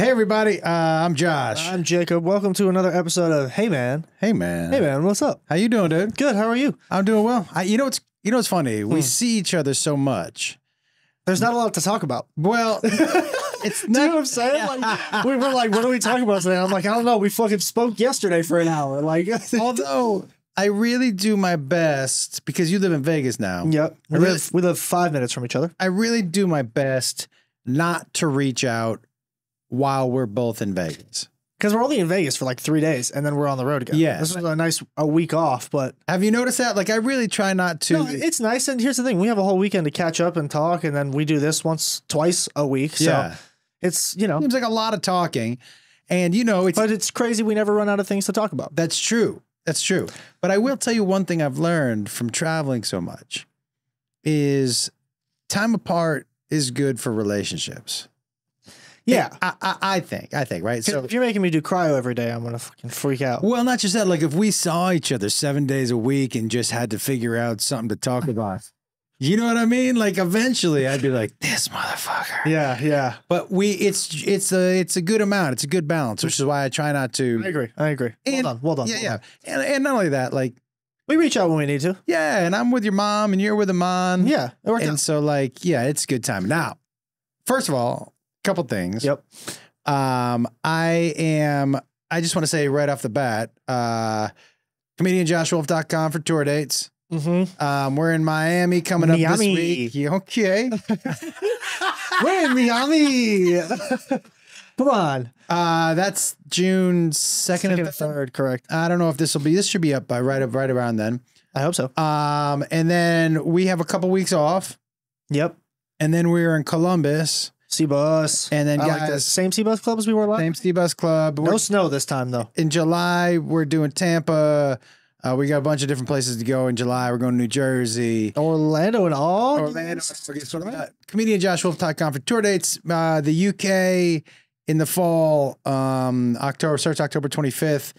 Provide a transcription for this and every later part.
Hey everybody, uh, I'm Josh. I'm Jacob. Welcome to another episode of Hey Man. hey man. Hey Man, what's up? How you doing, dude? Good. How are you? I'm doing well. I, you know what's you know what's funny? We Hmm. see each other so much. There's not a lot to talk about. Well, it's Do you know what I'm saying? Like we were like, what are we talking about today? I'm like, I don't know. We fucking spoke yesterday for an hour. Like, Although I really do my best because you live in Vegas now. yep. We really- live we live five minutes from each other. I really do my best not to reach out while we're both in Vegas. Because we're only in Vegas for like three days, and then we're on the road again. Yeah. this was a nice a week off, but Have you noticed that? Like, I really try not to. no, it's nice. And here's the thing: we have a whole weekend to catch up and talk, and then we do this once, twice a week. So yeah, it's you know, seems like a lot of talking, and you know, it's but it's crazy. We never run out of things to talk about. That's true. That's true. But I will tell you one thing I've learned from traveling so much is time apart is good for relationships. Yeah. I, I, I think. I think, right. So if you're making me do cryo every day, I'm gonna fucking freak out. well, not just that, like if we saw each other seven days a week and just had to figure out something to talk about. You know what I mean? Like eventually I'd be like, this motherfucker. Yeah, yeah. But we it's it's a it's a good amount. It's a good balance, which is why I try not to. I agree. I agree. And- well done. Well done. Yeah, well yeah. And and not only that, like We reach out when we need to. Yeah, and I'm with your mom, and you're with a mom. Yeah. And out. so like, yeah, it's a good time. Now, first of all, couple things. Yep. Um, I am. I just want to say right off the bat, uh, comedianjoshwolf.com for tour dates. Mm-hmm. Um, we're in Miami coming up this week. Yeah, Okay. We're in Miami. Come on. Uh, that's June second and third. correct. I don't know if this will be. This should be up by right right around then. I hope so. Um, and then we have a couple weeks off, Yep. and then we're in Columbus, Sea bus. and then I like guys, this. Same sea bus club as we were last. Same Steve Bus Club. No We're, snow this time though. in July, we're doing Tampa. Uh, we got a bunch of different places to go in July. We're going to New Jersey, Orlando and all. Orlando. Uh, ComedianJoshWolf.com for tour dates. Uh, the UK in the fall, um, October starts October 25th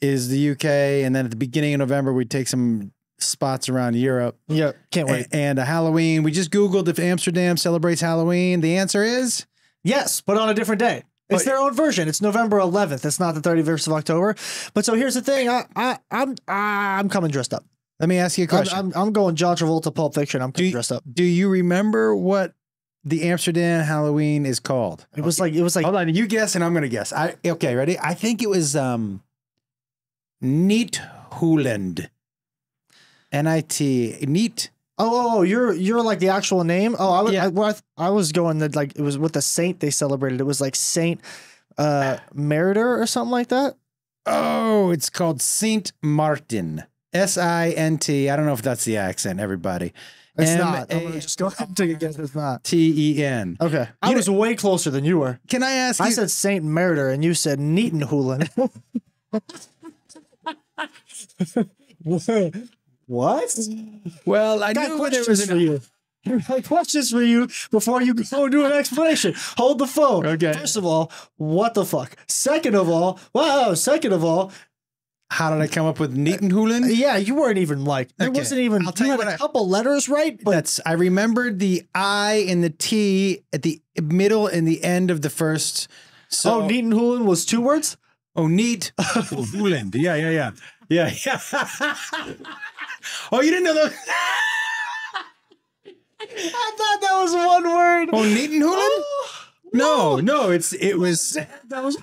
is the UK, and then at the beginning of November we take some spots around Europe. Yep. Can't wait. And a Halloween. We just Googled if Amsterdam celebrates Halloween. The answer is Yes, but on a different day. It's But- their own version. It's November 11th. It's not the 31st of October. But so here's the thing. I, I, I'm, I'm coming dressed up. let me ask you a I'm, question. I'm, I'm going John Travolta, Pulp Fiction. I'm coming you- dressed up. Do you remember what the Amsterdam Halloween is called? It was like, it was like, Hold on, you guess and I'm gonna guess. I okay, ready? I think it was um Neat Hooland. N-I-T Neat. Oh, oh, oh, you're you're like the actual name. Oh, I was Yeah. I, well, I, th- I was going that like it was with the saint they celebrated. It was like Saint uh Meritor or something like that. Oh, it's called Saint Martin. S-I-N-T. I don't know if that's the accent, everybody. It's M not. I'm gonna just go ahead and take a guess. It's not. T-E-N. Okay, I You was way closer than you were. Can I ask I you? said Saint Meritor, and you said Neatenhulen. what? well, I Got knew there questions was for you. I got questions for you before you go and do an explanation. Hold the phone. Okay. First of all, what the fuck? Second of all, wow. Second of all, How did I come up with Neat and Hooland? Uh, yeah, you weren't even like there Okay. wasn't even. I'll tell you you had what a I- couple letters right, but That's I remembered the I and the T at the middle and the end of the first. So, oh, Neatenhulen was two words. Oh, neat. Hooland. Yeah, yeah, yeah. Yeah, yeah. oh, you didn't know that? I thought that was one word. Oh, neat and Hooland? Oh, no, no, it's it was That was.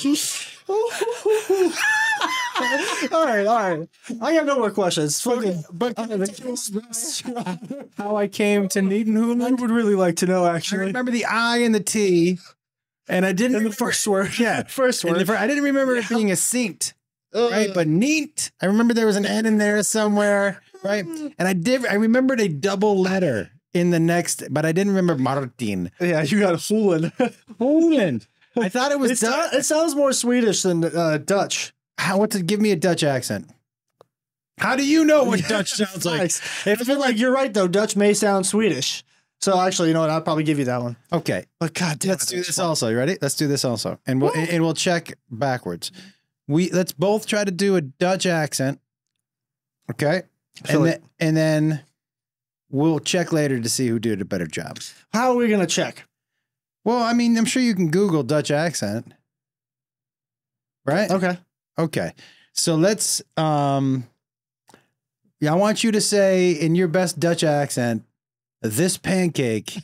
all right, all right. I have no more questions. Fucking, but I how I came to neat and Hooland. would really like to know I actually. remember the I and the T, and I didn't In the first word. Yeah, First and word. I didn't remember it being a saint. right? But neat. I remember there was an N in there somewhere, right? And I did. I remembered a double letter in the next, but I didn't remember Martin. yeah, you got a fooling. Poland. I thought it was. It's not- it sounds more Swedish than uh, Dutch. How? What to give me a Dutch accent? How do you know what Dutch sounds like? Nice. I feel like you're right though. Dutch may sound Swedish. So actually, you know what? I'll probably give you that one. Okay, But God damn, let's do this fun. also. You ready? Let's do this also, and we'll and we'll check backwards. We let's both try to do a Dutch accent. Okay, feel and like- then and then we'll check later to see who did a better job. How are we gonna check? Well, I mean, I'm sure you can Google Dutch accent, right? Okay. Okay. So let's um yeah, I want you to say in your best Dutch accent, this pancake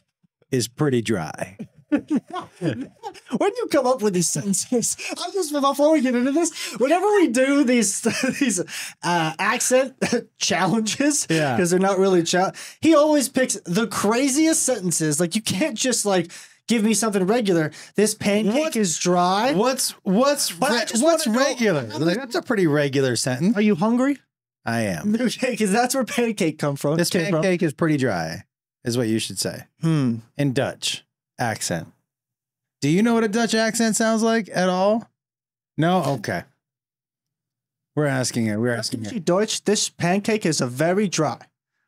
is pretty dry. When you come up with these sentences? I just before we get into this, whenever we do these these uh, accent challenges, Yeah. because they're not really chal- he always picks the craziest sentences. Like you can't just like give me something regular. This pancake What- is dry. What's what's re- what's regular? Like, that's a pretty regular sentence. Are you hungry? I am. Okay, because that's where pancake come from. This came from. pancake is pretty dry, is what you should say Hmm. in Dutch accent. Do you know what a Dutch accent sounds like at all? No? Okay. We're asking it. We're asking it. Deutsch. This pancake is a very dry.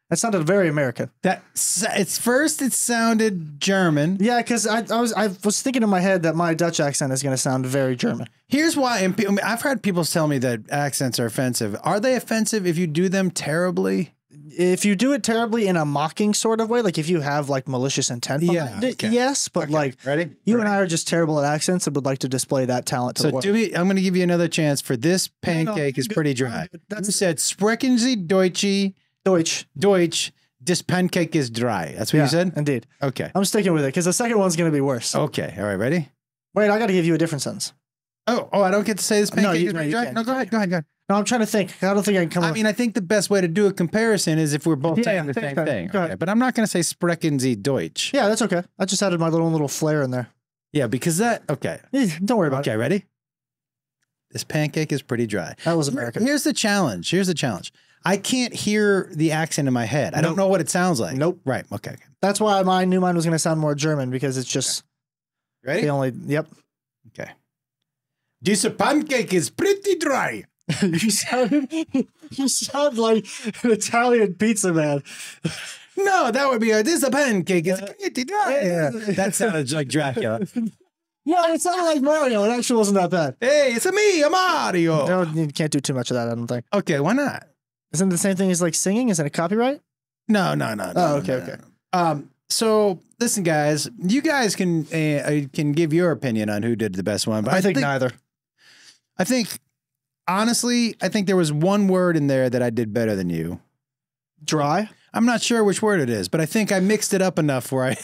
That sounded very American. That it's first it sounded German. Yeah, because I, I was I was thinking in my head that my Dutch accent is going to sound very German. Here's why. And I've heard people tell me that accents are offensive. Are they offensive if you do them terribly? If you do it terribly in a mocking sort of way, like if you have like malicious intent, Yeah, it, okay. yes, but like Ready? you and I are just terrible at accents and would like to display that talent to the So world. do me. I'm going to give you another chance for this pancake is good. pretty dry. good. You said sprechen Sie Deutsche Deutsch. Deutsch. This pancake is dry. That's what Yeah, you said. indeed. Okay. I'm sticking with it because the second one's going to be worse. Okay. All right. Ready? Wait, I got to give you a different sentence. Oh, oh, I don't get to say this No, pancake you- is no, dry. No, go ahead. Go ahead. Go ahead. No, I'm trying to think. I don't think I can come. I up- mean, I think the best way to do a comparison is if we're both Yeah, saying the same thing. Okay, But I'm not going to say sprechen Sie Deutsch. yeah, that's okay. I just added my little little flair in there. Yeah, because that. Okay. Don't worry about it. Okay. Ready? This pancake is pretty dry. That was Here- American. Here's the challenge. Here's the challenge. I can't hear the accent in my head. I don't know what it sounds like. Nope. Right. Okay. okay. That's why my new mine was going to sound more German because it's just Ready? the only. Yep. Okay. This pancake is pretty dry. you sound you sound like an Italian pizza man. No, that would be a this a pancake is pretty dry. yeah. That sounded like Dracula. Yeah, it sounded like Mario. It actually wasn't that bad. hey, it's a me, a Mario. No, you can't do too much of that. I don't think. Okay, why not? Isn't it the same thing as like singing? Isn't it copyright? No, no, no. no Oh, okay, no, okay. no. Um, so listen, guys, you guys can uh, can give your opinion on who did the best one, but I, think, neither. I think honestly, I think there was one word in there that I did better than you. Dry. I'm not sure which word it is, but I think I mixed it up enough where I.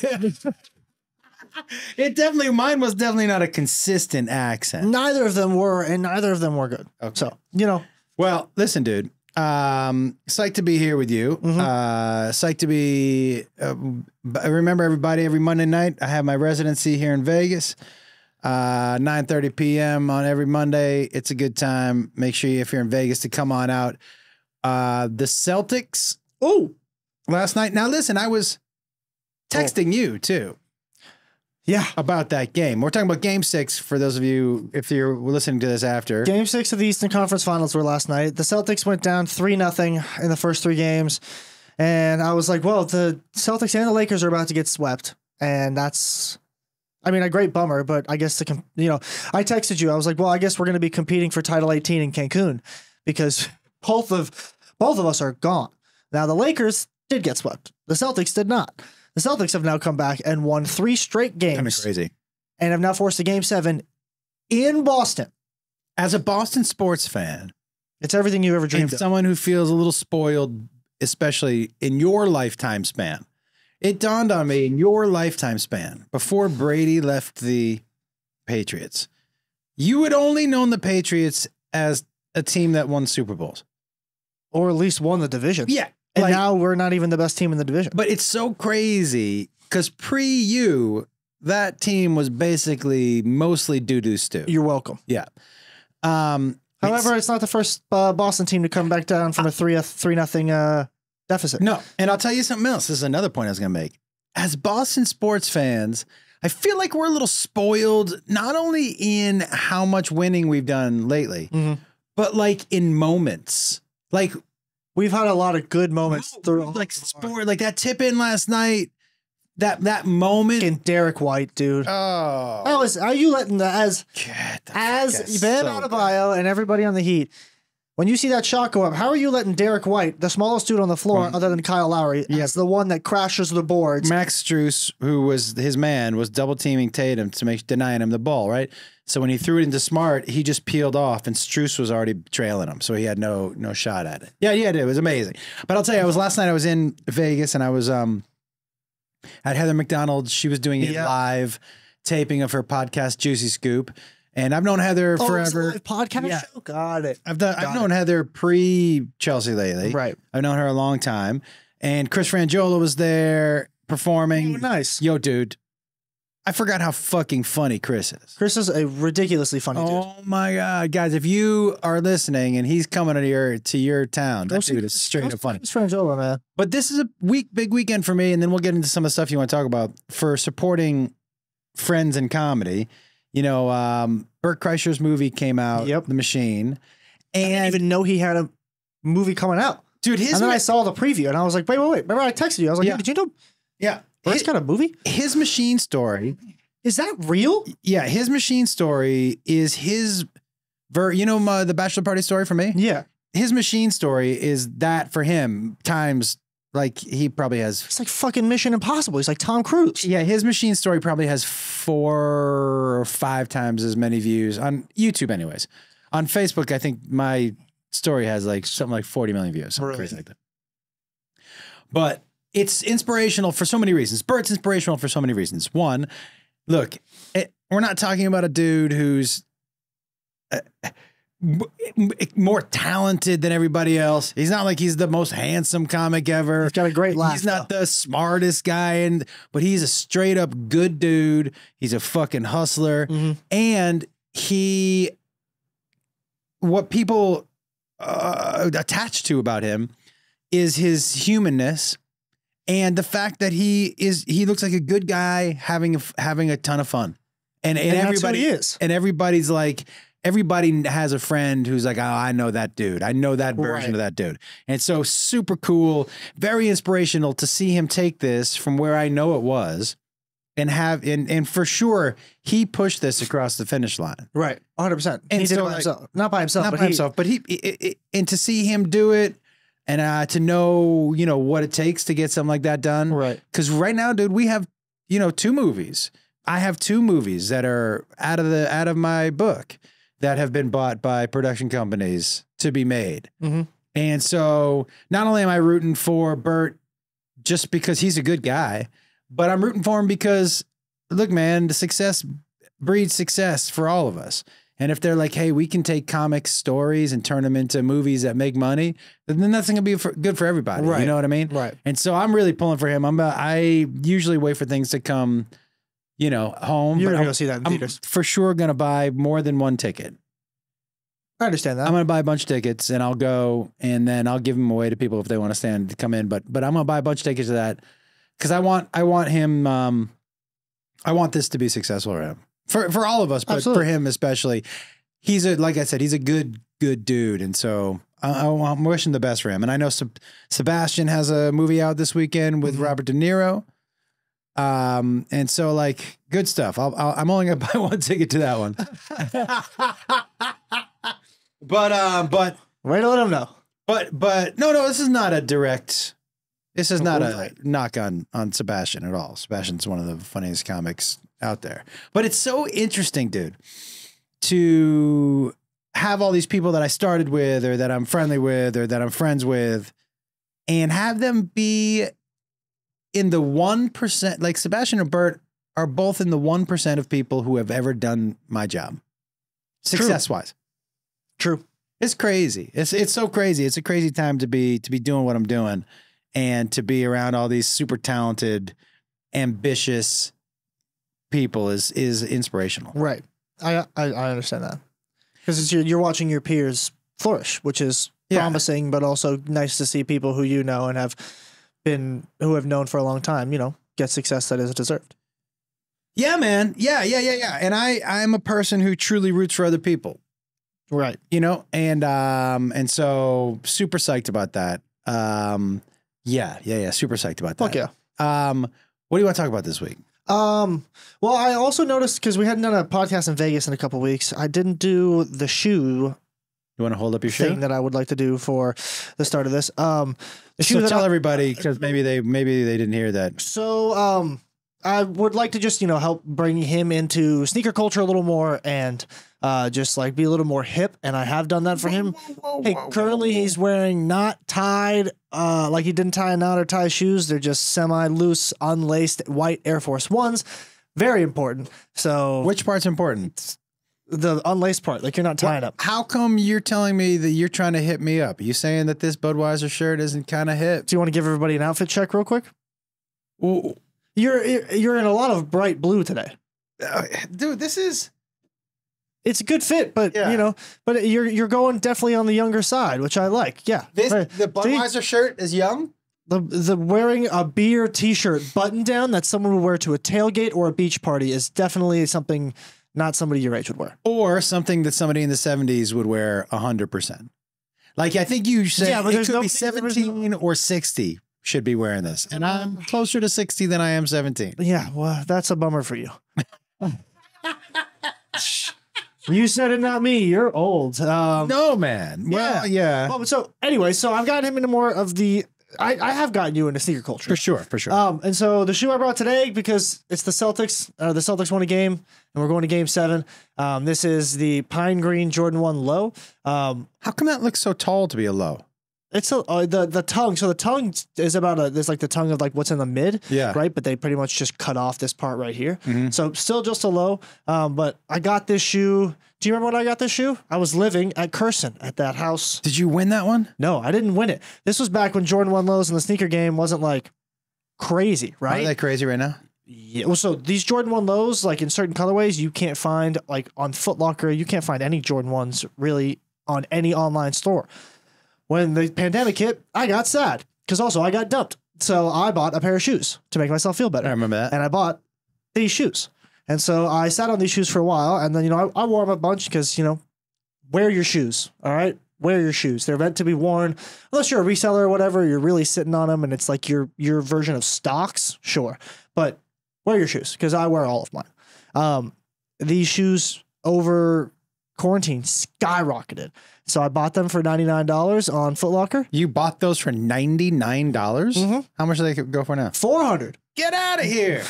it definitely mine was definitely not a consistent accent. Neither of them were, and neither of them were good. Okay. So you know, Well, listen, dude. Um, psyched to be here with you. Mhm. Uh, psyched to be. Uh, remember, everybody, every Monday night I have my residency here in Vegas. Uh, 9:30 p.m. on every Monday. It's a good time. Make sure you, if you're in Vegas to come on out. Uh, the Celtics oh last night. Now, listen, I was texting you too yeah, about that game. We're talking about Game Six for those of you if you're listening to this after. Game six of the Eastern Conference Finals were last night. The Celtics went down three nothing in the first three games, and I was like, well, the Celtics and the Lakers are about to get swept, and that's. I mean, a great bummer, but I guess the com- you know, I texted you. I was like, "Well, I guess we're going to be competing for Title 18 in Cancun because both of both of us are gone." Now, the Lakers did get swept. The Celtics did not. The Celtics have now come back and won three straight Kind of games crazy. and have now forced a game seven in Boston. As a Boston sports fan, It's everything you ever and dreamed of. someone who feels a little spoiled, especially in your lifetime span. It dawned on me in your lifetime span, before Brady left the Patriots, you had only known the Patriots as a team that won Super Bowls. Or at least won the division. Yeah. And like- now we're not even the best team in the division. But it's so crazy because pre you, that team was basically mostly doo doo stew. You're welcome. Yeah. Um, However, it's not the first uh, Boston team to come back down from a three three nothing uh, deficit. No, and I'll tell you something else. This is another point I was going to make. As Boston sports fans, I feel like we're a little spoiled, not only in how much winning we've done lately, Mhm. but like in moments. Like, We've had a lot of good moments through like sport, like that tip in last night, that that moment. fucking Derek White, dude. oh, is are you letting the as the as Bam so Adebayo and everybody on the Heat? When you see that shot go up, how are you letting Derek White, the smallest dude on the floor, Well, other than Kyle Lowry, yeah. as the one that crashes the boards? Max Strus, who was his man, was double teaming Tatum to make denying him the ball, right? So when he threw it into Smart, he just peeled off, and Strus was already trailing him, so he had no no shot at it. Yeah, yeah, it was amazing. But I'll tell you, I was last night. I was in Vegas, and I was um at Heather McDonald. She was doing it Yeah. live taping of her podcast Juicy Scoop, and I've known Heather Oh, forever. podcast Yeah. show? Got it. I've done, I've Got known Heather pre Chelsea lately. Right. I've known her a long time, and Chris Franjola was there performing. Oh, nice. Yo, dude, I forgot how fucking funny Chris is. Chris is a ridiculously funny dude. Oh my god, guys! If you are listening and he's coming to your to your town, that dude is straight up funny. Chris Franjola, man. But this is a week, big weekend for me, and then we'll get into some of the stuff you want to talk about for supporting friends in comedy. You know, um, Bert Kreischer's movie came out, Yep. The Machine, And I didn't even know he had a movie coming out. dude, his and then ma- I saw the preview and I was like, wait, wait, wait. Remember I texted you? I was like, Yeah. hey, did you know yeah, Bert's his, got a movie? his machine story Is that real? yeah, his machine story is his ver. You know my, the bachelor party story for me. Yeah. His machine story is that for him times like he probably has. It's like fucking Mission Impossible. He's like Tom Cruise. Yeah, his machine story probably has four or five times as many views on YouTube, anyways. On Facebook, I think my story has like something like forty million views, something Really? crazy like that. But it's inspirational for so many reasons. Bert's inspirational for so many reasons. One, look, it, we're not talking about a dude who's uh, more talented than everybody else. He's not like he's the most handsome comic ever. He's got a great laugh. He's not the smartest guy, and but he's a straight up good dude. He's a fucking hustler, Mhm. and he, what people uh, attach to about him is his humanness and the fact that he is he looks like a good guy having a, having a ton of fun, and and, And everybody is. and everybody's like everybody has a friend who's like oh i know that dude i know that version Right. of that dude and so super cool very inspirational to see him take this from where i know it was and have and and for sure he pushed this across the finish line Right. 100%. And he did it so, by himself. Not by himself, not but by he, himself but he it, it- and to see him do it and uh, to know you know what it takes to get something like that done Right. because right now, dude, we have you know two movies. I have two movies that are out of the out of my book that have been bought by production companies to be made. Mhm. And so, not only am I rooting for Bert just because he's a good guy, but I'm rooting for him because look, man, the success breeds success for all of us. And if they're like, hey, we can take comic stories and turn them into movies that make money, then that's going to be for, good for everybody. Right. You know what I mean? Right. And so I'm really pulling for him. I'm uh, I usually wait for things to come, you know, home. You're going to I'm, go see that in I'm theaters. for sure gonna buy more than one ticket. I understand that. I'm gonna buy a bunch of tickets and I'll go and then I'll give them away to people if they want to stand to come in. But but I'm gonna buy a bunch of tickets of that because I want I want him. Um, I want this to be successful for him for for all of us, but Absolutely. for him especially. He's a like I said, he's a good good dude, and so I, I'm wishing the best for him. And I know Seb- Sebastian has a movie out this weekend with Mhm. Robert De Niro. Um, and so like good stuff. I'll, I'll I'm only gonna buy one ticket to that one. but um, but Way to let them know. but but no no, this is not a direct. This is not a knock on on Sebastian at all. Sebastian's one of the funniest comics out there. But it's so interesting, dude, to have all these people that I started with or that I'm friendly with or that I'm friends with and have them be in the 1% like Sebastian and Bert are both in the 1% of people who have ever done my job. Success wise. True. It's crazy. It's it's so crazy. It's a crazy time to be to be doing what I'm doing and to be around all these super talented, ambitious people is is inspirational. Right. I I, I understand that because you're you're watching your peers flourish, which is Yeah. promising, but also nice to see people who you know and have been who have known for a long time. You know, get success that is deserved. Yeah, man. Yeah, yeah, yeah, yeah. And I I'm a person who truly roots for other people. Right. you know and um and so super psyched about that um yeah yeah yeah super psyched about that Fuck yeah. um what do you want to talk about this week Um. Well, I also noticed because we hadn't done a podcast in Vegas in a couple weeks. I didn't do the shoe You want to hold up your shoe? thing that I would like to do for the start of this. Um, the shoe So that tell I- everybody because maybe they maybe they didn't hear that. So, um, I would like to just you know help bring him into sneaker culture a little more and uh, just like be a little more hip. And I have done that for him. Hey, currently he's wearing not tied, uh, like he didn't tie a knot or tie shoes. They're just semi loose, unlaced white Air Force Ones. Very important. So Which part's important? The unlaced part, like you're not tying up. How come you're telling me that you're trying to hit me up? Are you saying that this Budweiser shirt isn't kind of hip? Do you want to give everybody an outfit check real quick? Ooh, You're you're in a lot of bright blue today. uh, dude, this is It's a good fit, but Yeah. you know, but you're you're going definitely on the younger side, which I like. Yeah, this Right. the Budweiser shirt is young. the the wearing a beer T-shirt button down that someone would wear to a tailgate or a beach party is definitely something not somebody your age would wear. or something that somebody in the 70s would wear 100%. Like, I think you said Yeah, but it could no- be there's no- 17 or 60 should be wearing this. And I'm closer to 60 than I am 17. Yeah, well, that's a bummer for you. you said it, not me. You're old. Um, No, man. Well, yeah. well, so anyway, so I've gotten him into more of the. I, I have gotten you into sneaker culture. For sure, for sure. Um, and so the shoe I brought today because it's the Celtics. Uh, the Celtics won a game, and we're going to Game Seven. Um, this is the Pine Green Jordan One Low. Um, How come that looks so tall to be a low? It's a, uh, the the tongue. So the tongue is about a. There's like the tongue of like what's in the mid. Yeah. Right, but they pretty much just cut off this part right here. Mhm. So still just a low. Um, but I got this shoe. Do you remember when I got this shoe? I was living at Curson at that house. Did you win that one? No, I didn't win it. This was back when Jordan One Lows in the sneaker game wasn't like crazy, right? Are right? they crazy right now? Yeah. Well, so these Jordan One lows, like in certain colorways, you can't find like on Foot Locker. You can't find any Jordan ones really on any online store. When the pandemic hit, I got sad because also I got dumped. So I bought a pair of shoes to make myself feel better. I remember that. and I bought these shoes. And so I sat on these shoes for a while, and then you know I, I wore them a bunch because you know wear your shoes. All right, wear your shoes. They're meant to be worn. Unless you're a reseller or whatever, you're really sitting on them, and it's like your your version of stocks. Sure, but wear your shoes because I wear all of mine. Um, these shoes over quarantine skyrocketed. So I bought them for ninety nine dollars on Foot Locker. You bought those for $99? dollars Mhm. How much do they go for now? Four hundred. Get out of here.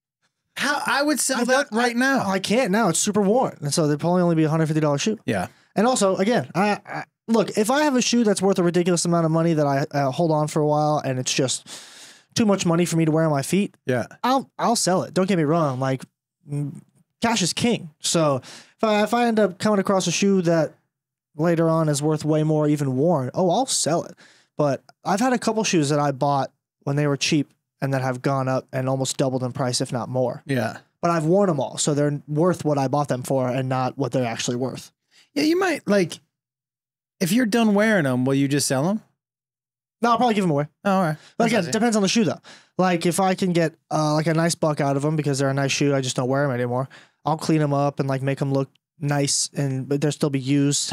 How I would sell I that right now. I can't now. It's super worn, and so they'd probably only be a hundred fifty dollars shoe. yeah. And also, again, I, I look if I have a shoe that's worth a ridiculous amount of money that I uh, hold on for a while, and it's just too much money for me to wear on my feet. Yeah. I'll I'll sell it. Don't get me wrong. Like mm, cash is king. So if I if I end up coming across a shoe that later on is worth way more, even worn, oh, I'll sell it. But I've had a couple shoes that I bought when they were cheap and that have gone up and almost doubled in price, if not more. Yeah. But I've worn them all, so they're worth what I bought them for and not what they're actually worth. Yeah, you might like if you're done wearing them, will you just sell them? No, I'll probably give them away. Oh, all right. But That's again, easy. it depends on the shoe though. Like if I can get uh, like a nice buck out of them because they're a nice shoe, I just don't wear them anymore. I'll clean them up and like make them look nice and but they'll still be used,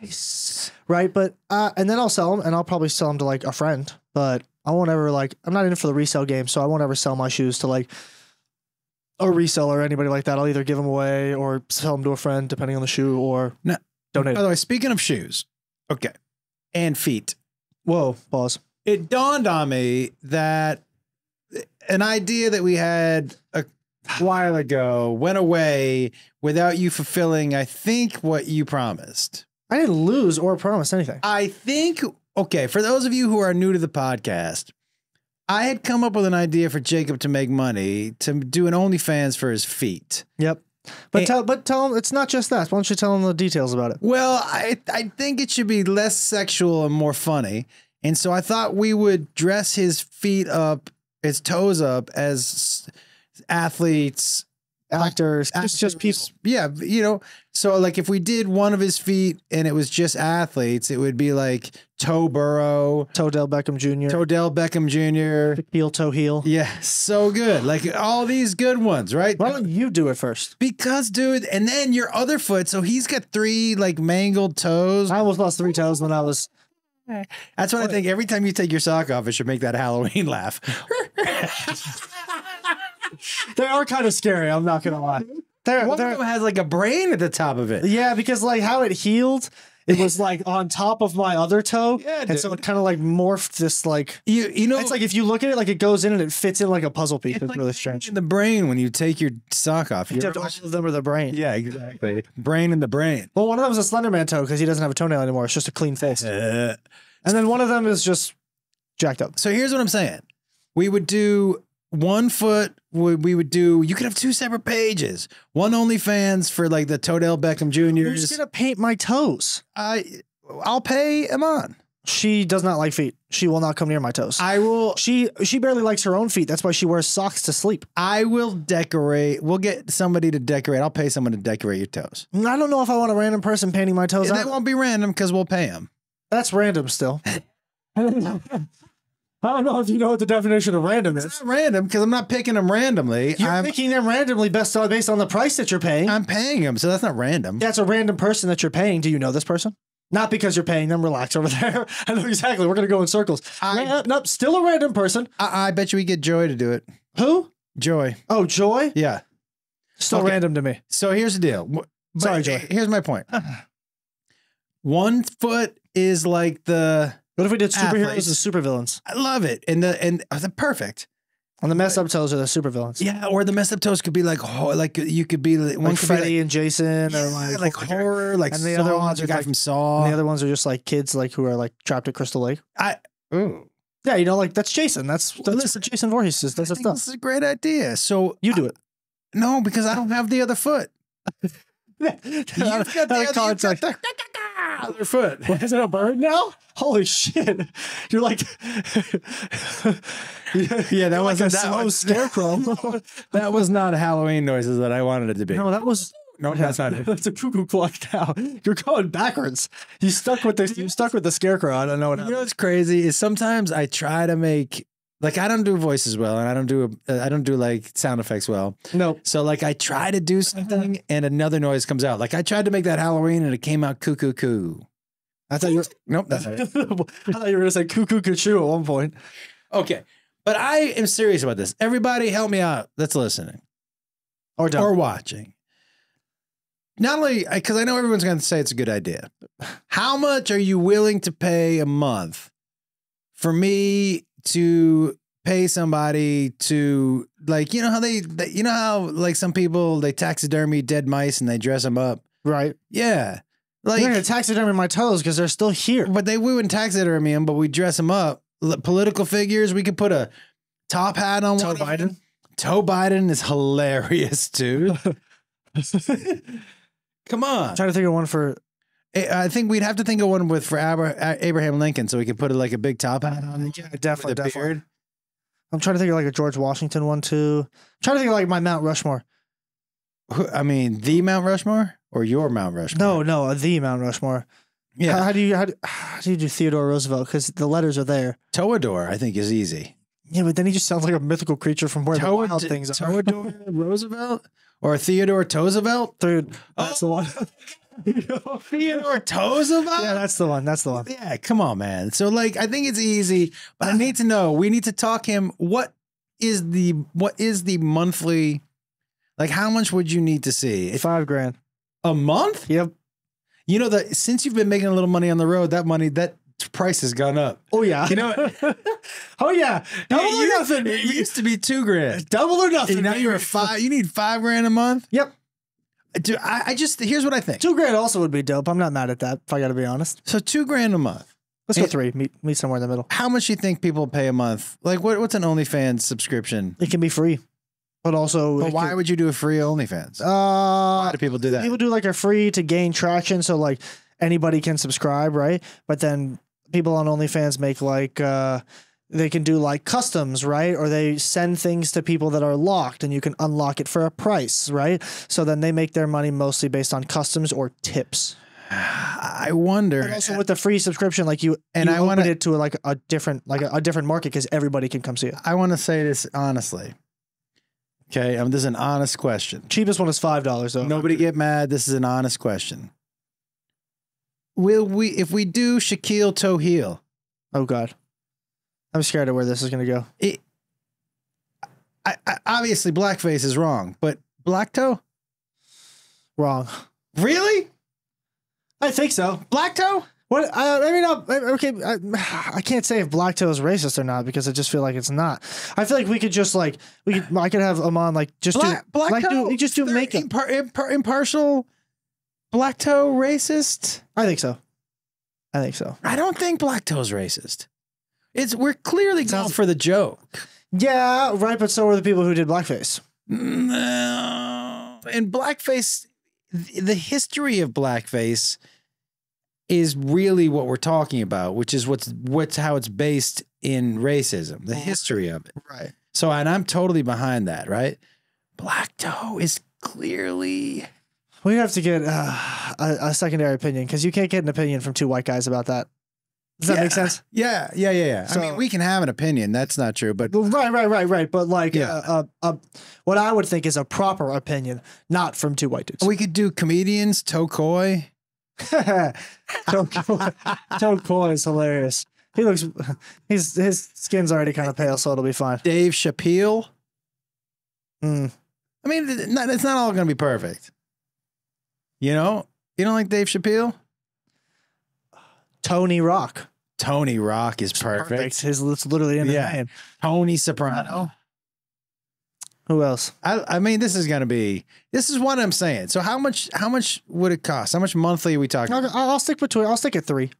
Nice. right? But uh, and then I'll sell them and I'll probably sell them to like a friend. But I won't ever like I'm not in it for the resale game, so I won't ever sell my shoes to like a reseller or anybody like that. I'll either give them away or sell them to a friend depending on the shoe or No. donate. By the way, speaking of shoes, okay, and feet, Whoa, pause. it dawned on me that an idea that we had a while ago went away without you fulfilling, I think, what you promised. I didn't lose or promise anything. I think, okay, for those of you who are new to the podcast, I had come up with an idea for Jacob to make money to do an OnlyFans for his feet. Yep. But And- tell but tell them it's not just that. Why don't you tell them the details about it? Well, I I think it should be less sexual and more funny. And so I thought we would dress his feet up, his toes up as athletes, Actors, it's just people. Yeah, you know. So like if we did one of his feet and it was just athletes, it would be like Toe Burrow, Todell Beckham Jr. Todell Beckham Jr. heel toe heel. Yeah, so good. Like all these good ones, right? Why don't you do it first? Because, dude, and then your other foot. So he's got three like mangled toes. I almost lost three toes when I was. That's what I think. Every time you take your sock off, it should make that Halloween laugh. They are kind of scary. I'm not gonna lie. They're, One they're, of them has like a brain at the top of it. yeah, because like how it healed, it was like on top of my other toe. Yeah, and so it kind of like morphed this like. You you know It's like if you look at it, like it goes in and it fits in like a puzzle piece. it's It's like really strange. in the brain when you take your sock off. You all watch- of them are the brain. yeah, exactly. Brain in the brain. Well, one of them is a Slenderman toe because he doesn't have a toenail anymore. It's just a clean face. Uh, And then one of them is just jacked up. so here's what I'm saying. We would do one foot. We, we would do. You could have two separate pages. One OnlyFans for like the Todell Beckham Who's Juniors. gonna paint my toes? I I'll pay him on. She does not like feet. She will not come near my toes. I will. she she barely likes her own feet. That's why she wears socks to sleep. I will decorate. We'll get somebody to decorate. I'll pay someone to decorate your toes. Mm, I don't know if I want a random person painting my toes. That I- won't be random because we'll pay him. That's random still. I don't know if you know what the definition of random It's is. not random because I'm not picking them randomly. You're I'm picking them randomly based on based on the price that you're paying. I'm paying them, so that's not random. That's a random person that you're paying. Do you know this person? Not because you're paying them. Relax over there. I know exactly. We're gonna go in circles. I- Ra- nope, still a random person. I, I bet you we get Joy to do it. Who? Joy, Oh, Joy. yeah. Still Okay. random to me. So here's the deal. But Sorry, Joy. Uh, here's my point. One foot is like the What if we did superheroes Athletes. and supervillains? I love it, and the and uh, the perfect. And the messed up toes are the supervillains. Yeah, or the messed up toes could be like ho- like you could be like, one Like Freddy be and Jason, like, or like, like horror, like And the Saw, other ones are guy like- from Saw. And the other ones are just like kids, like who are like trapped at Crystal Lake. I Ooh. Yeah, you know, like that's Jason. That's that's listen, what Jason Voorhees. That's I stuff. this is a great idea. So You do it. no, because I don't have the other foot. You've got the other, contact. The other foot. What, is it a bird now? Holy shit! You're like, Yeah, that wasn't a that slow was- scarecrow. That was not Halloween noises that I wanted it to be. no, that was No, that's not it. That's a cuckoo clock now. You're going backwards. You stuck with the you stuck with the scarecrow. I don't know what You happened. know what's crazy is sometimes I try to make like I don't do voices well, and I don't do uh, I don't do like sound effects well. No, So like I try to do something, and another noise comes out. Like I tried to make that Halloween, and it came out cuckoo coo. I thought you were. Nope, that's it. I thought you were gonna say cuckoo cuckoo at one point. Okay, but I am serious about this. Everybody, help me out. That's listening Or don't. or watching. Not only because I know everyone's going to say it's a good idea. How much are you willing to pay a month for me to pay somebody to like you know how they, they you know how like some people they taxidermy dead mice and they dress them up. right. Yeah, Like, You're gonna taxidermy my toes because they're still here. but they we wouldn't taxidermy them, but we dress them up. L- Political figures, we could put a top hat on. Toe Biden? Toe Biden is hilarious, dude. Come on. I'm trying to think of one for. I I think we'd have to think of one with for Abraham Lincoln, so we could put like a big top hat on. Yeah, definitely, definitely. beard. I'm trying to think of like a George Washington one too. I'm trying to think of like my Mount Rushmore. I mean, the Mount Rushmore or your Mount Rushmore? No, no, uh, the Mount Rushmore. Yeah, how do you how do, how do you do Theodore Roosevelt? Because the letters are there. Toador, I think is easy. Yeah, but then he just sounds like a mythical creature from where the Toad- wild things are. Toador Roosevelt or Theodore Roosevelt? Dude, that's the one. Oh. Theodore Roosevelt? yeah, that's the one. That's the one. Yeah, come on, man. So like I think it's easy, but I need to know. We need to talk him. What is the what is the monthly like how much would you need to see? If Five grand. a month? Yep. You know that since you've been making a little money on the road, that money that price has gone up. Oh yeah. You know oh yeah. Double or nothing. It used to be two grand. Double or nothing. Now you're a five. You need five grand a month. Yep. Dude, I, I just here's what I think. Two grand also would be dope. I'm not mad at that. If I got to be honest. So two grand a month. Let's go And- three. Meet meet somewhere in the middle. How much do you think people pay a month? Like what? What's an OnlyFans subscription? It can be free, but also. But why can- would you do a free OnlyFans? Uh, Why do people do that? people do like a free to gain traction, so like anybody can subscribe, right? But then people on OnlyFans make like uh they can do like customs, right? Or they send things to people that are locked and you can unlock it for a price, right? So then they make their money mostly based on customs or tips. I wonder. And also with the free subscription, like you And you I wanted it to like a different like a, a different market because everybody can come see it. I want to say this honestly. Okay, um, this is an honest question. Cheapest one is five dollars though. Nobody get mad. This is an honest question. Will we, if we do Shaquille toe heel, Oh god. I'm scared of where this is gonna go. it, I, I, obviously blackface is wrong, but black toe, Wrong. Really? I think so. Black toe? What? Uh, maybe not. Okay, I, I can't say if black toe is racist or not because I just feel like it's not. I feel like we could just like we could. I could have Amon like just Black, do black like toe? do just do makeup. impar- impar- impartial black toe racist? I think so. I think so. I don't think black toe's racist. It's we're clearly going Sounds- for the joke. Yeah, right. But so were the people who did blackface. No. And blackface, the history of blackface is really what we're talking about, which is what's what's how it's based in racism, the history of it. Right. So, and I'm totally behind that, right? Black toe is clearly We have to get uh, a, a secondary opinion because you can't get an opinion from two white guys about that. Does that Yeah. make sense? yeah, yeah, yeah, yeah. I mean, we can have an opinion. That's not true, but Right, right, right, right. But like, Yeah. uh, uh, uh, what I would think is a proper opinion, not from two white dudes. we could do comedians. Tokoi. Coy- is hilarious. He looks, his his skin's already kind of pale, so it'll be fine. Dave Chappelle. Mm. I mean, it's not all going to be perfect. You know, you don't like Dave Chappelle? Tony Rock, Tony Rock is perfect. His it's literally in his Yeah. name. Tony Soprano. Who else? I, I mean, this is going to be. This is what I'm saying. So, how much? How much would it cost? How much monthly are we talking? I'll, I'll stick between. I'll stick at three.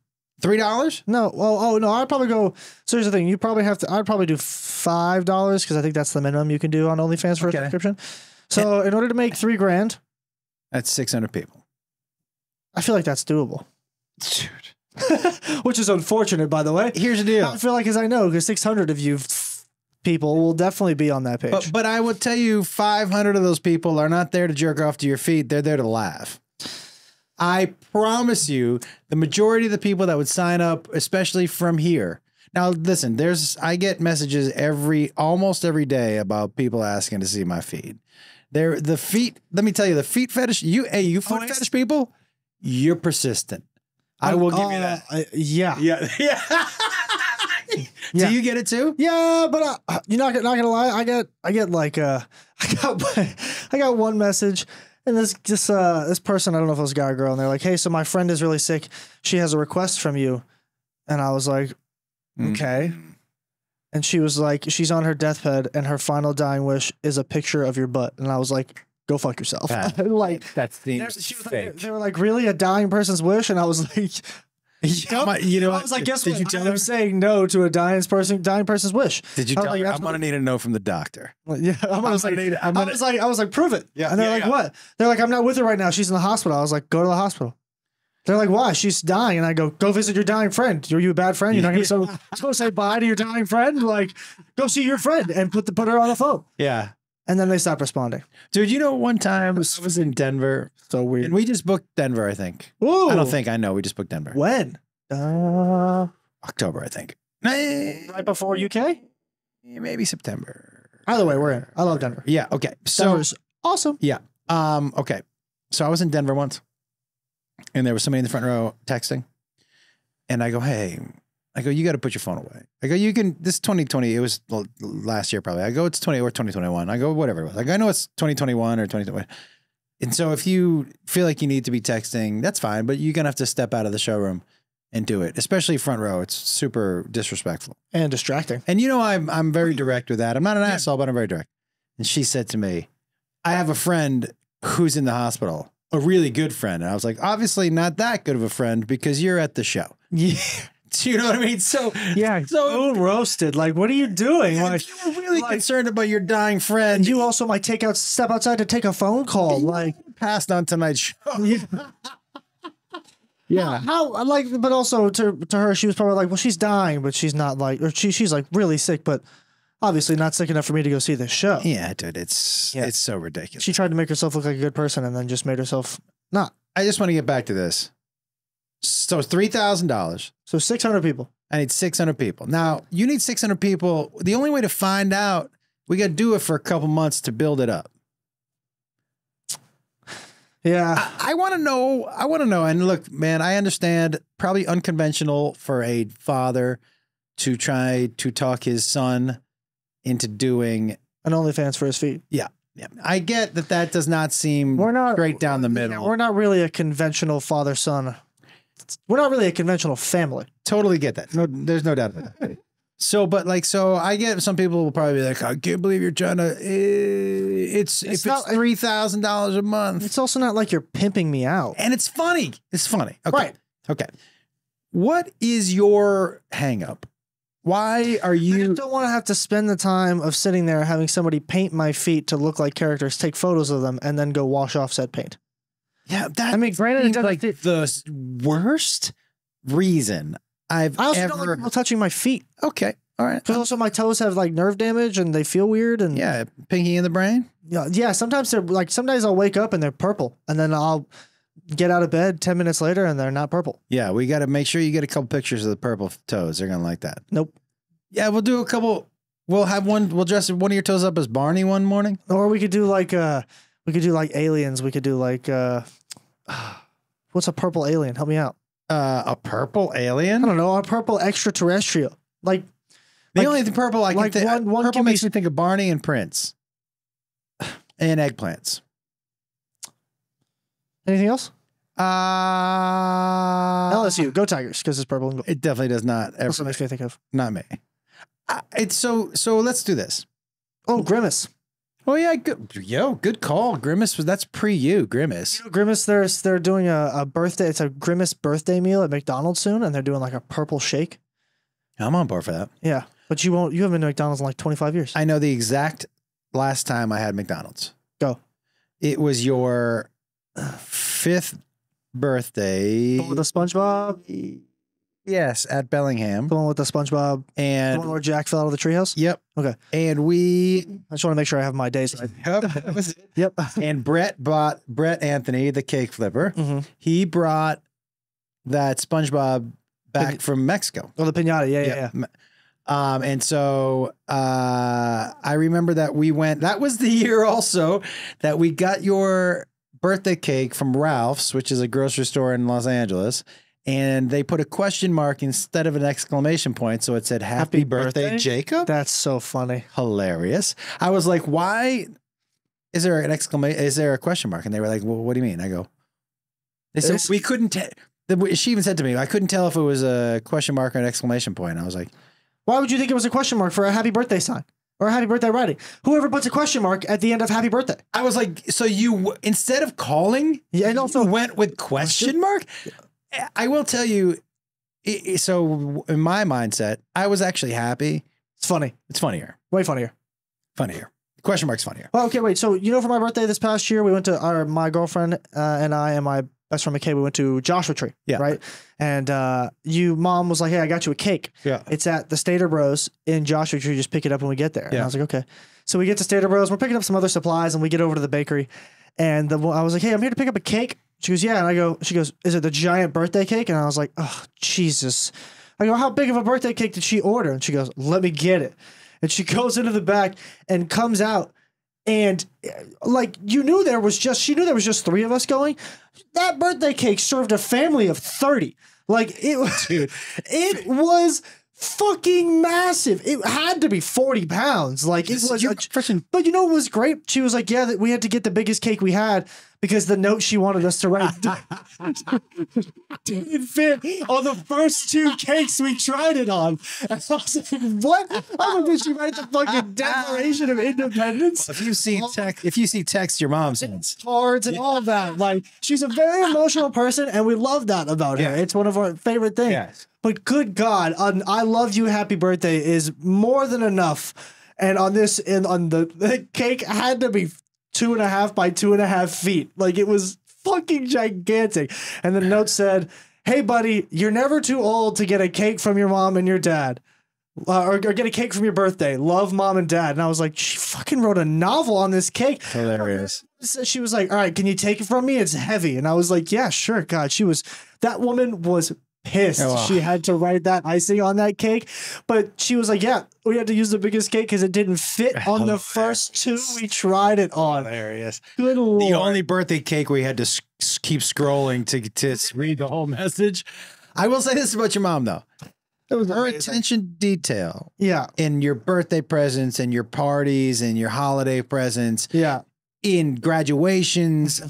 Three dollars? No, well, oh no, I'd probably go. So here's the thing: you probably have to. I'd probably do five dollars because I think that's the minimum you can do on OnlyFans for Okay. a subscription. So in order to make three grand, That's six hundred people. I feel like that's doable. Dude. Which is unfortunate, by the way. Here's the deal. I feel like, as I know, because 600 of you people will definitely be on that page. But, but I would tell you, 500 of those people are not there to jerk off to your feet. They're there to laugh. I promise you, the majority of the people that would sign up, especially from here. Now, listen, there's I get messages every almost every day about people asking to see my feet. They're the feet. Let me tell you, the feet fetish. You, hey, you foot Oh, fetish people, you're persistent. I will give you Uh, that. uh, yeah. Yeah, yeah. Yeah. Do you get it too? Yeah, but uh, you're not, not gonna lie. I get, I get like, uh, I got, I got one message, and this, this, uh, this person, I don't know if it was a guy or girl, and they're like, "Hey, so my friend is really sick. She has a request from you," and I was like, Mm. "Okay." And she was like, she's on her deathbed, and her final dying wish is a picture of your butt. And I was like, "Go fuck yourself." Like, that's the she was like, they were like, "Really, a dying person's wish?" And I was like, Yeah, my- you know, I was like, guess did what? you tell I'm her? saying no to a dying person, dying person's wish. Did you I tell like, her? I'm gonna need to know from the doctor. Yeah, I'm I'm was like, need- I'm gonna- was like, I was like, prove it. Yeah, and they're yeah, like, yeah. what? They're like, I'm not with her right now. She's in the hospital. I was like, go to the hospital. They're like, why? She's dying. And I go, go visit your dying friend. Are you a bad friend? You're not gonna so go say bye to your dying friend? Like, go see your friend and put the put her on the phone. Yeah, And then they stop responding. dude. You know, one time I was in Denver, So weird. and we just booked Denver. I think. Whoa. I don't think I know. We just booked Denver. when. Uh, October, I think. Right before UK. Maybe September. Either way, we're in. I love Denver. Yeah. Okay. So Denver's awesome. Yeah. Um, okay. So I was in Denver once and there was somebody in the front row texting. And I go, hey, I go, you got to put your phone away. I go, you can, this is 2020. It was last year probably. I go, it's 20 or 2021. I go, whatever it was. Like, I know it's 2021 or 2021. And so if you feel like you need to be texting, that's fine, but you're going to have to step out of the showroom and do it, especially front row. It's super disrespectful. And distracting. And you know, I'm I'm very direct with that. I'm not an asshole, but I'm very direct. And she said to me, I have a friend who's in the hospital, a really good friend. And I was like, obviously not that good of a friend because you're at the show. Yeah. Do you know what I mean? So Yeah. So- roasted. Like, what are you doing? Like, you were really like- concerned about your dying friend. you also might take out step outside to take a phone call. Like, passed on tonight's show. yeah. Yeah. How uh, like but also to to her she was probably like, well she's dying, but she's not like or she she's like really sick, but obviously not sick enough for me to go see this show. Yeah, dude, it's Yeah. it's so ridiculous. She tried to make herself look like a good person and then just made herself not. I just want to get back to this. So it's three thousand dollars. So six hundred people. I need 600 people. Now, you need 600 people. The only way to find out, we got to do it for a couple months to build it up. Yeah. I, I want to know. I want to know. And look, man, I understand probably unconventional for a father to try to talk his son into doing. An OnlyFans for his feet. Yeah, Yeah. I get that. That does not seem We're not straight down the middle. we're not really a conventional father son. We're not really a conventional family. totally get that. No, there's no doubt about that. So, but like, so I get some people will probably be like, I can't believe you're trying to. eh, It's, It's if not- it's three thousand dollars a month, It's also not like you're pimping me out. and it's funny. It's funny. Okay. Right. Okay. What is your hangup? Why are you? just don't want to have to spend the time of sitting there having somebody paint my feet to look like characters, take photos of them, and then go wash off said paint. Yeah, that I mean, granted, it doesn't like fit- the worst reason I've I also don't ever. like people touching my feet. okay. All right. Because also my toes have like nerve damage and they feel weird. And Yeah, pinky in the brain. yeah, yeah. Sometimes they're like, sometimes I'll wake up and they're purple, and then I'll get out of bed ten minutes later and they're not purple. Yeah, we got to make sure you get a couple pictures of the purple toes. They're gonna like that. Nope. Yeah, we'll do a couple. We'll have one. We'll dress one of your toes up as Barney one morning. Or we could do like uh, we could do like aliens. We could do like uh, what's a purple alien? Help me out. Uh, a purple alien? I don't know. A purple extraterrestrial. Like The like- only thing purple I can like think. one- one purple be makes me think of Barney and Prince, and eggplants. anything else? Uh LSU. Go Tigers because it's purple and gold. It definitely does not. Ever, That's what makes me think of. not me. It's so. So let's do this. Oh, Grimace. Oh yeah, good. Yo, good call. Grimace was that's pre you. Grimace. You know, Grimace, there's they're doing a, a birthday. It's a Grimace birthday meal at McDonald's soon, and they're doing like a purple shake. I'm on board for that. Yeah, but you won't. You haven't been to McDonald's in like 25 years. I know the exact last time I had McDonald's. Go. It was your fifth birthday. With the SpongeBob. Yes, at Bellingham. The one with the SpongeBob. The And one where Jack fell out of the treehouse. yep. Okay. And we I just want to make sure I have my days. right. yep, that was it. Yep. And Brett bought Brett Anthony, the cake flipper. hmm He brought that SpongeBob back Pin- from Mexico. Oh, the pinata. Yeah, yeah, yeah. Um, and so uh, I remember that we went. That was the year also that we got your birthday cake from Ralph's, which is a grocery store in Los Angeles. And they put a question mark instead of an exclamation point, so it said "Happy, Happy birthday, birthday? Jacob." That's so funny. Hilarious. I was like, "Why is there an exclamation? Is there a question mark?" And they were like, "Well, what do you mean?" I go, "They said It's- we couldn't." tell. she even said to me, "I couldn't tell if it was a question mark or an exclamation point." I was like. Why would you think it was a question mark for a happy birthday sign or a happy birthday writing? Whoever puts a question mark at the end of happy birthday. I was like, so you instead of calling, Yeah, and you also went with question mark. I will tell you. So in my mindset, I was actually happy. it's funny. It's funnier, Way funnier. funnier. Question mark's funnier. Well, okay, wait. So you know, for my birthday this past year, we went to our my girlfriend uh, and I and my best friend McKay. We went to Joshua Tree. Yeah. Right. And uh, you, mom was like, "Hey, I got you a cake. Yeah. It's at the Stater Bros in Joshua Tree. Just pick it up when we get there." And Yeah. I was like, "Okay." So we get to Stater Bros. We're picking up some other supplies, and we get over to the bakery. And the, I was like, "Hey, I'm here to pick up a cake." She goes, "Yeah." And I go, "She goes, is it the giant birthday cake?" And I was like, "Oh, Jesus." I go, "How big of a birthday cake did she order?" And she goes, "Let me get it." And she goes into the back and comes out and uh, like you knew there was just she knew there was just three of us going that birthday cake served a family of 30 like it was Dude. it was fucking massive it had to be 40 pounds like it was a- but you know what was great she was like yeah that we had to get the biggest cake we had because the note she wanted us to write didn't fit on the first two cakes we tried it on. And I was like, what? I don't think she write the fucking Declaration of Independence If you see text, if you see text, your mom sends. cards and all of that. Like she's a very emotional person, and we love that about her. It's one of our favorite things. Yes. But good God, on I love you, happy birthday is more than enough. And on this, and on the, the cake had to be two and a half by two and a half feet. Like it was fucking gigantic. And the note said, "Hey, buddy, you're never too old to get a cake from your mom and your dad." Uh, or, or get a cake from your birthday. Love mom and dad. And I was like, she fucking wrote a novel on this cake. Hilarious. So she was like, "All right, can you take it from me? It's heavy." And I was like, "Yeah, sure." God, she was that woman was pissed. Oh, wow. She had to write that icing on that cake, but she was like, "Yeah, we had to use the biggest cake because it didn't fit on the first two we tried it on." Hilarious. Good lord! The only birthday cake we had to s- s- keep scrolling to to read the whole message. I will say this about your mom though. it was Her amazing. attention detail Yeah, in your birthday presents and your parties and your holiday presents yeah. in graduations mm-hmm.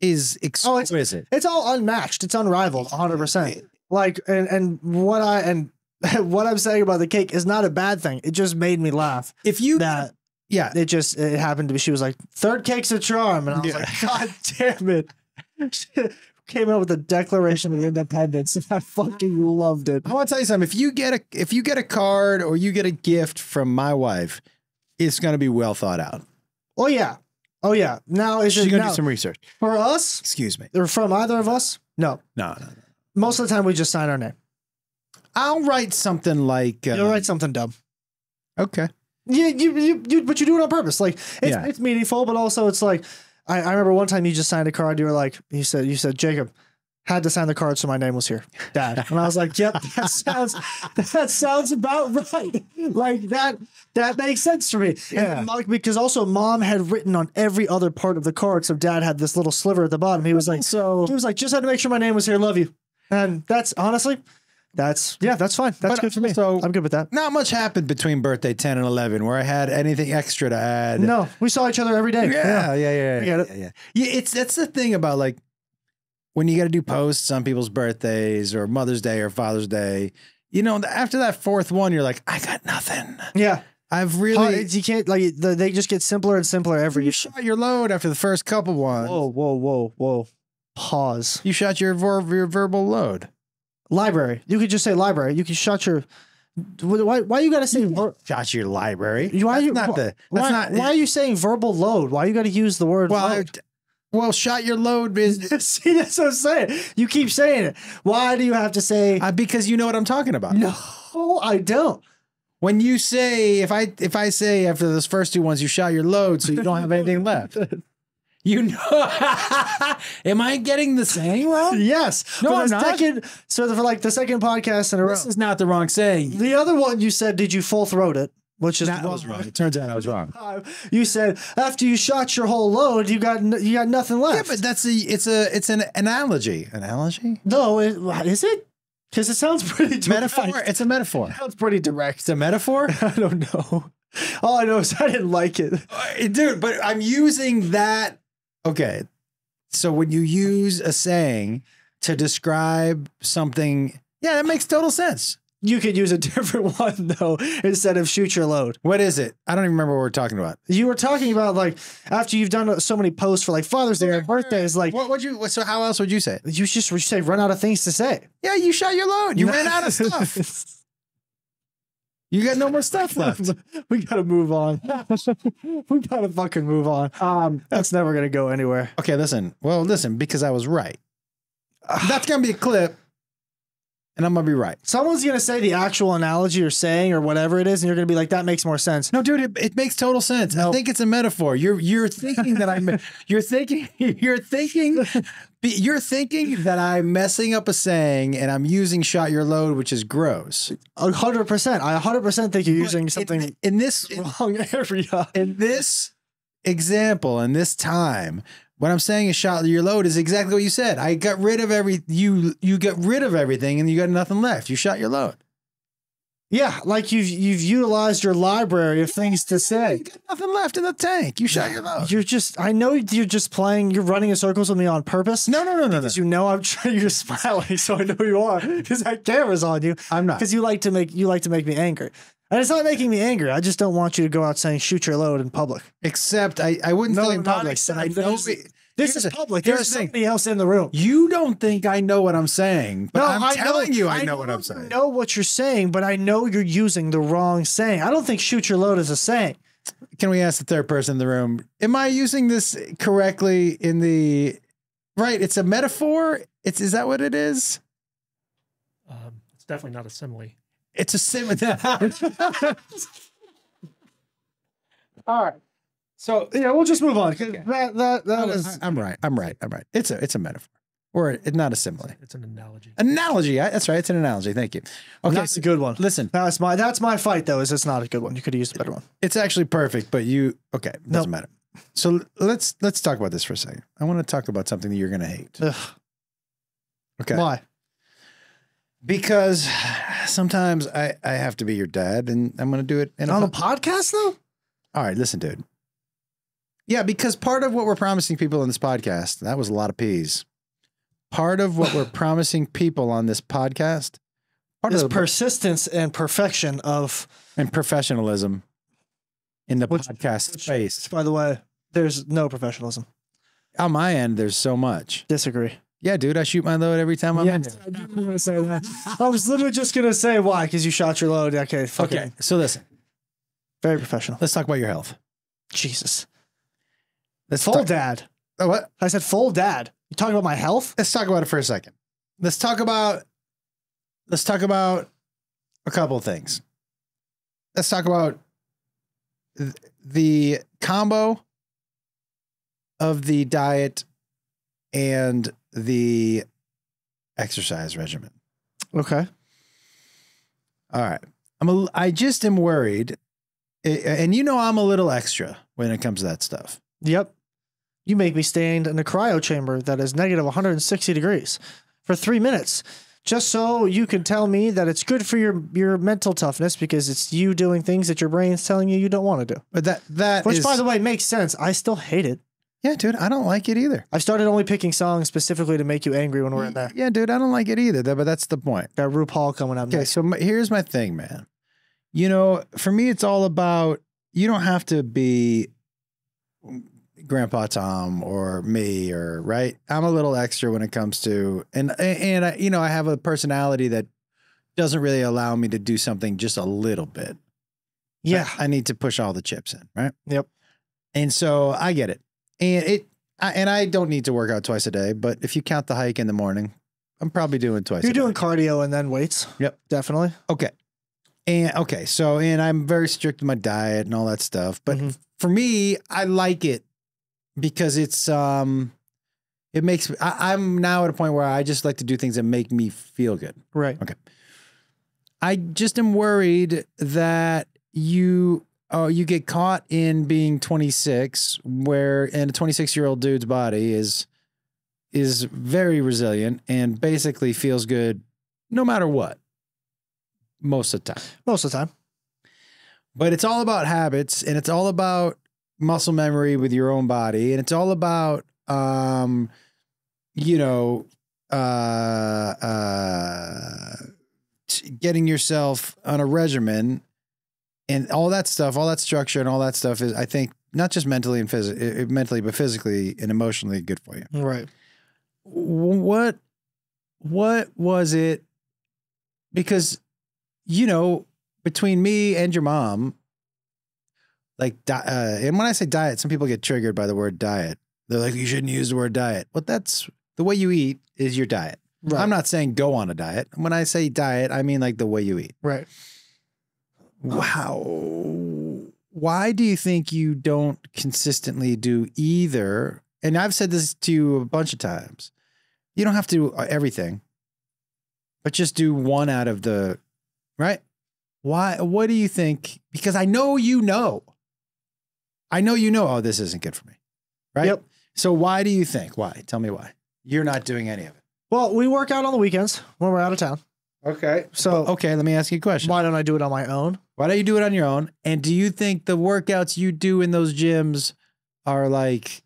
is Oh, it's- exquisite. It's all unmatched. It's unrivaled, 100. Like, and and what I and what I'm saying about the cake is not a bad thing. It just made me laugh. if you, That yeah, it just it happened to be. She was like, third cake's a charm, and I was Yeah. like, God damn it! She Came out with the Declaration of Independence, and I fucking loved it. I want to tell you something. If you get a if you get a card or you get a gift from my wife, it's going to be well thought out. Oh yeah, oh yeah. Now is She's going to do some research. for us Excuse me. or from either of us? No. No, no, no. Most of the time, we just sign our name. I'll write something like. Uh, You'll write something dumb. Okay. Yeah, you, you, you, but you do it on purpose. Like it's, Yeah. it's meaningful, but also it's like I, I remember one time you just signed a card. You were like, you said, you said, Jacob had to sign the card, so my name was here, Dad. And I was like, Yep, that sounds that sounds about right. Like that that makes sense for me. Yeah. And like, because also Mom had written on every other part of the card, so Dad had this little sliver at the bottom. He was like, So he was like, just had to make sure my name was here. Love you. And that's honestly, that's yeah, that's fine. That's But good for me. also- I'm good with that. not much happened between birthday 10 and 11 where I had anything extra to add. No, we saw each other every day. Yeah, yeah, yeah. I get it. Yeah, yeah. Yeah, it's that's the thing about like when you got to do posts on people's birthdays or Mother's Day or Father's Day. You know, after that fourth one, you're like, I got nothing. Yeah. I've really. you can't like the, they just get simpler and simpler every you shot your load after the first couple ones. Whoa, whoa, whoa, whoa. Pause. You shot your, ver- your verbal load. Library. You could just say library. You can shut your. Why? Why you gotta say? Ver- Shot your library. why That's you? not the. That's why, not. why are you saying verbal load? Why you gotta use the word? well, load? Well, shot your load business See, that's what I'm saying. You keep saying it. Why do you have to say? uh, because you know what I'm talking about. no, I don't. When you say if I if I say after those first two ones you shot your load so you don't have anything left. You know Am I getting the saying wrong? Yes. No, I'm not. second. So for like the second podcast in a row. This is not the wrong saying. The other one you said, did you full throat it? Which is That was wrong. It turns out I was wrong. You said after you shot your whole load, you got n- you got nothing Yeah, left. but that's a it's a it's an analogy. Analogy? no, it, is it? Because it sounds pretty direct. Metaphor? It's a metaphor. It sounds pretty direct. It's a metaphor? I don't know. All I know is I didn't like it. Uh, Dude, but I'm using that. Okay. So when you use a saying to describe something, yeah, that makes total sense. You could use a different one though instead of shoot your load. What is it? I don't even remember what we're talking about. You were talking about like after you've done so many posts for like Father's Day and birthdays, like What would you? So how else would you say it? you just you say run out of things to say. Yeah, you shot your load. You ran out of stuff. You got no more stuff left. we gotta move on. we gotta fucking move on. Um, That's never gonna go anywhere. okay, listen. Well, listen, because I was right. That's gonna be a clip, and I'm gonna be right. Someone's gonna say the actual analogy or saying or whatever it is, and you're gonna be like, that makes more sense. No, dude, it, it makes total sense. I think it's a metaphor. You're you're thinking that I'm you're thinking you're thinking you're thinking that I'm messing up a saying and I'm using shot your load, which is gross. A hundred percent. I hundred percent think you're using In- something in, this in, wrong area. in this example in this time. What I'm saying is shot your load is exactly what you said. I got rid of every you you got rid of everything and you got nothing left. You shot your load. Yeah, like you've you've utilized your library of things to say. You got nothing left in the tank. You shot your load. You're just I know you're just playing, you're running in circles with me on purpose. No, no, no, no, no. Because you know I'm trying you're smiling, so I know you are. Because that camera's on you. I'm not. Because you like to make you like to make me angry. And it's not making me angry. I just don't want you to go out saying shoot your load in public. Except I, I wouldn't No, say in public. except. I know This is- it- This is the- public. There's the thing. somebody else in the room. You don't think I know what I'm saying, but No, I'm I telling know, you I know what I'm saying. I know what you're saying, but I know you're using the wrong saying. I don't think shoot your load is a saying. Can we ask the third person in the room? Am I using this correctly in the right? It's a metaphor. It's is that what it is? Um, it's definitely not a simile. It's a sim. All right. So Yeah, we'll just move on. 'cause That that that was. I, is am right. I'm right. I'm right. It's a it's a metaphor, or it's not a simile. It's an analogy. Analogy. I, that's right. It's an analogy. Thank you. Okay. that's a good one. Listen, That's my that's my fight though. Is it's not a good one. You could have used a better one. it's actually perfect, but you okay? Doesn't Nope. matter. So let's let's talk about this for a second. I want to talk about something that you're going to hate. Ugh. Okay. Why? Because sometimes I, I have to be your dad and I'm going to do it in a On a po- podcast though? All right, listen, dude. Yeah, because part of what we're promising people on this podcast, that was a lot of peas. Part of what we're promising people on this podcast, part This of the, persistence and perfection of, and professionalism in the Which- podcast which- space. by the way, there's no professionalism. On my end, there's so much. Disagree. Yeah, dude, I shoot my load every time I'm in. here. I didn't want to say that. I was literally just gonna say why, because you shot your load. Okay, Okay, so listen, very professional. let's talk about your health. Jesus, Let's full dad. oh, what? I said full dad. You talking about my health? Let's talk about it for a second. Let's talk about let's talk about a couple of things. Let's talk about th- the combo of the diet and the exercise regimen. Okay. All right. I'm a, I just am worried and you know I'm a little extra when it comes to that stuff. Yep. You make me stand in a cryo chamber that is negative 160 degrees for three minutes, just so you can tell me that it's good for your your mental toughness because it's you doing things that your brain's telling you you don't want to do. But that that Which, is- by the way, makes sense. I still hate it. Yeah, dude, I don't like it either. I've started only picking songs specifically to make you angry when we're in there. Yeah, dude, I don't like it either. But that's the point. Got RuPaul coming up Okay, next. so my, here's my thing, man. You know, for me, it's all about you don't have to be Grandpa Tom or me or right. I'm a little extra when it comes to and and I, you know I have a personality that doesn't really allow me to do something just a little bit. Yeah. I, I need to push all the chips in, right? Yep. And so I get it, and it I, and I don't need to work out twice a day, but if you count the hike in the morning, I'm probably doing twice. You're a day. doing cardio and then weights. Yep. Definitely. Okay. And okay, so and I'm very strict with my diet and all that stuff. But Mhm. for me, I like it because it's um it makes I, I'm now at a point where I just like to do things that make me feel good. Right. Okay. I just am worried that you oh you get caught in being 26 where and a 26 year old dude's body is is very resilient and basically feels good no matter what most of the time Most of the time. but it's all about habits and it's all about muscle memory with your own body and it's all about um you know uh uh getting yourself on a regimen and all that stuff all that structure and all that stuff is i think not just mentally and physically mentally but physically and emotionally good for you Right. what what was it because you know between me and your mom like uh, and when i say diet some people get triggered by the word diet they're like you shouldn't use the word diet but that's the way you eat is your diet Right. i'm not saying go on a diet when i say diet i mean like the way you eat Right. Wow. Why do you think you don't consistently do either? And i've said this to you a bunch of times. You don't have to do uh, everything but just do one out of the right? Why what do you think because i know you know. I know you know oh this isn't good for me right? Yep. so why do you think? Why? Tell me why. You're not doing any of it. Well, we work out on the weekends when we're out of town. Okay So okay let me ask you a question why don't I do it on my own? Why don't you do it on your own? And do you think the workouts you do in those gyms are like,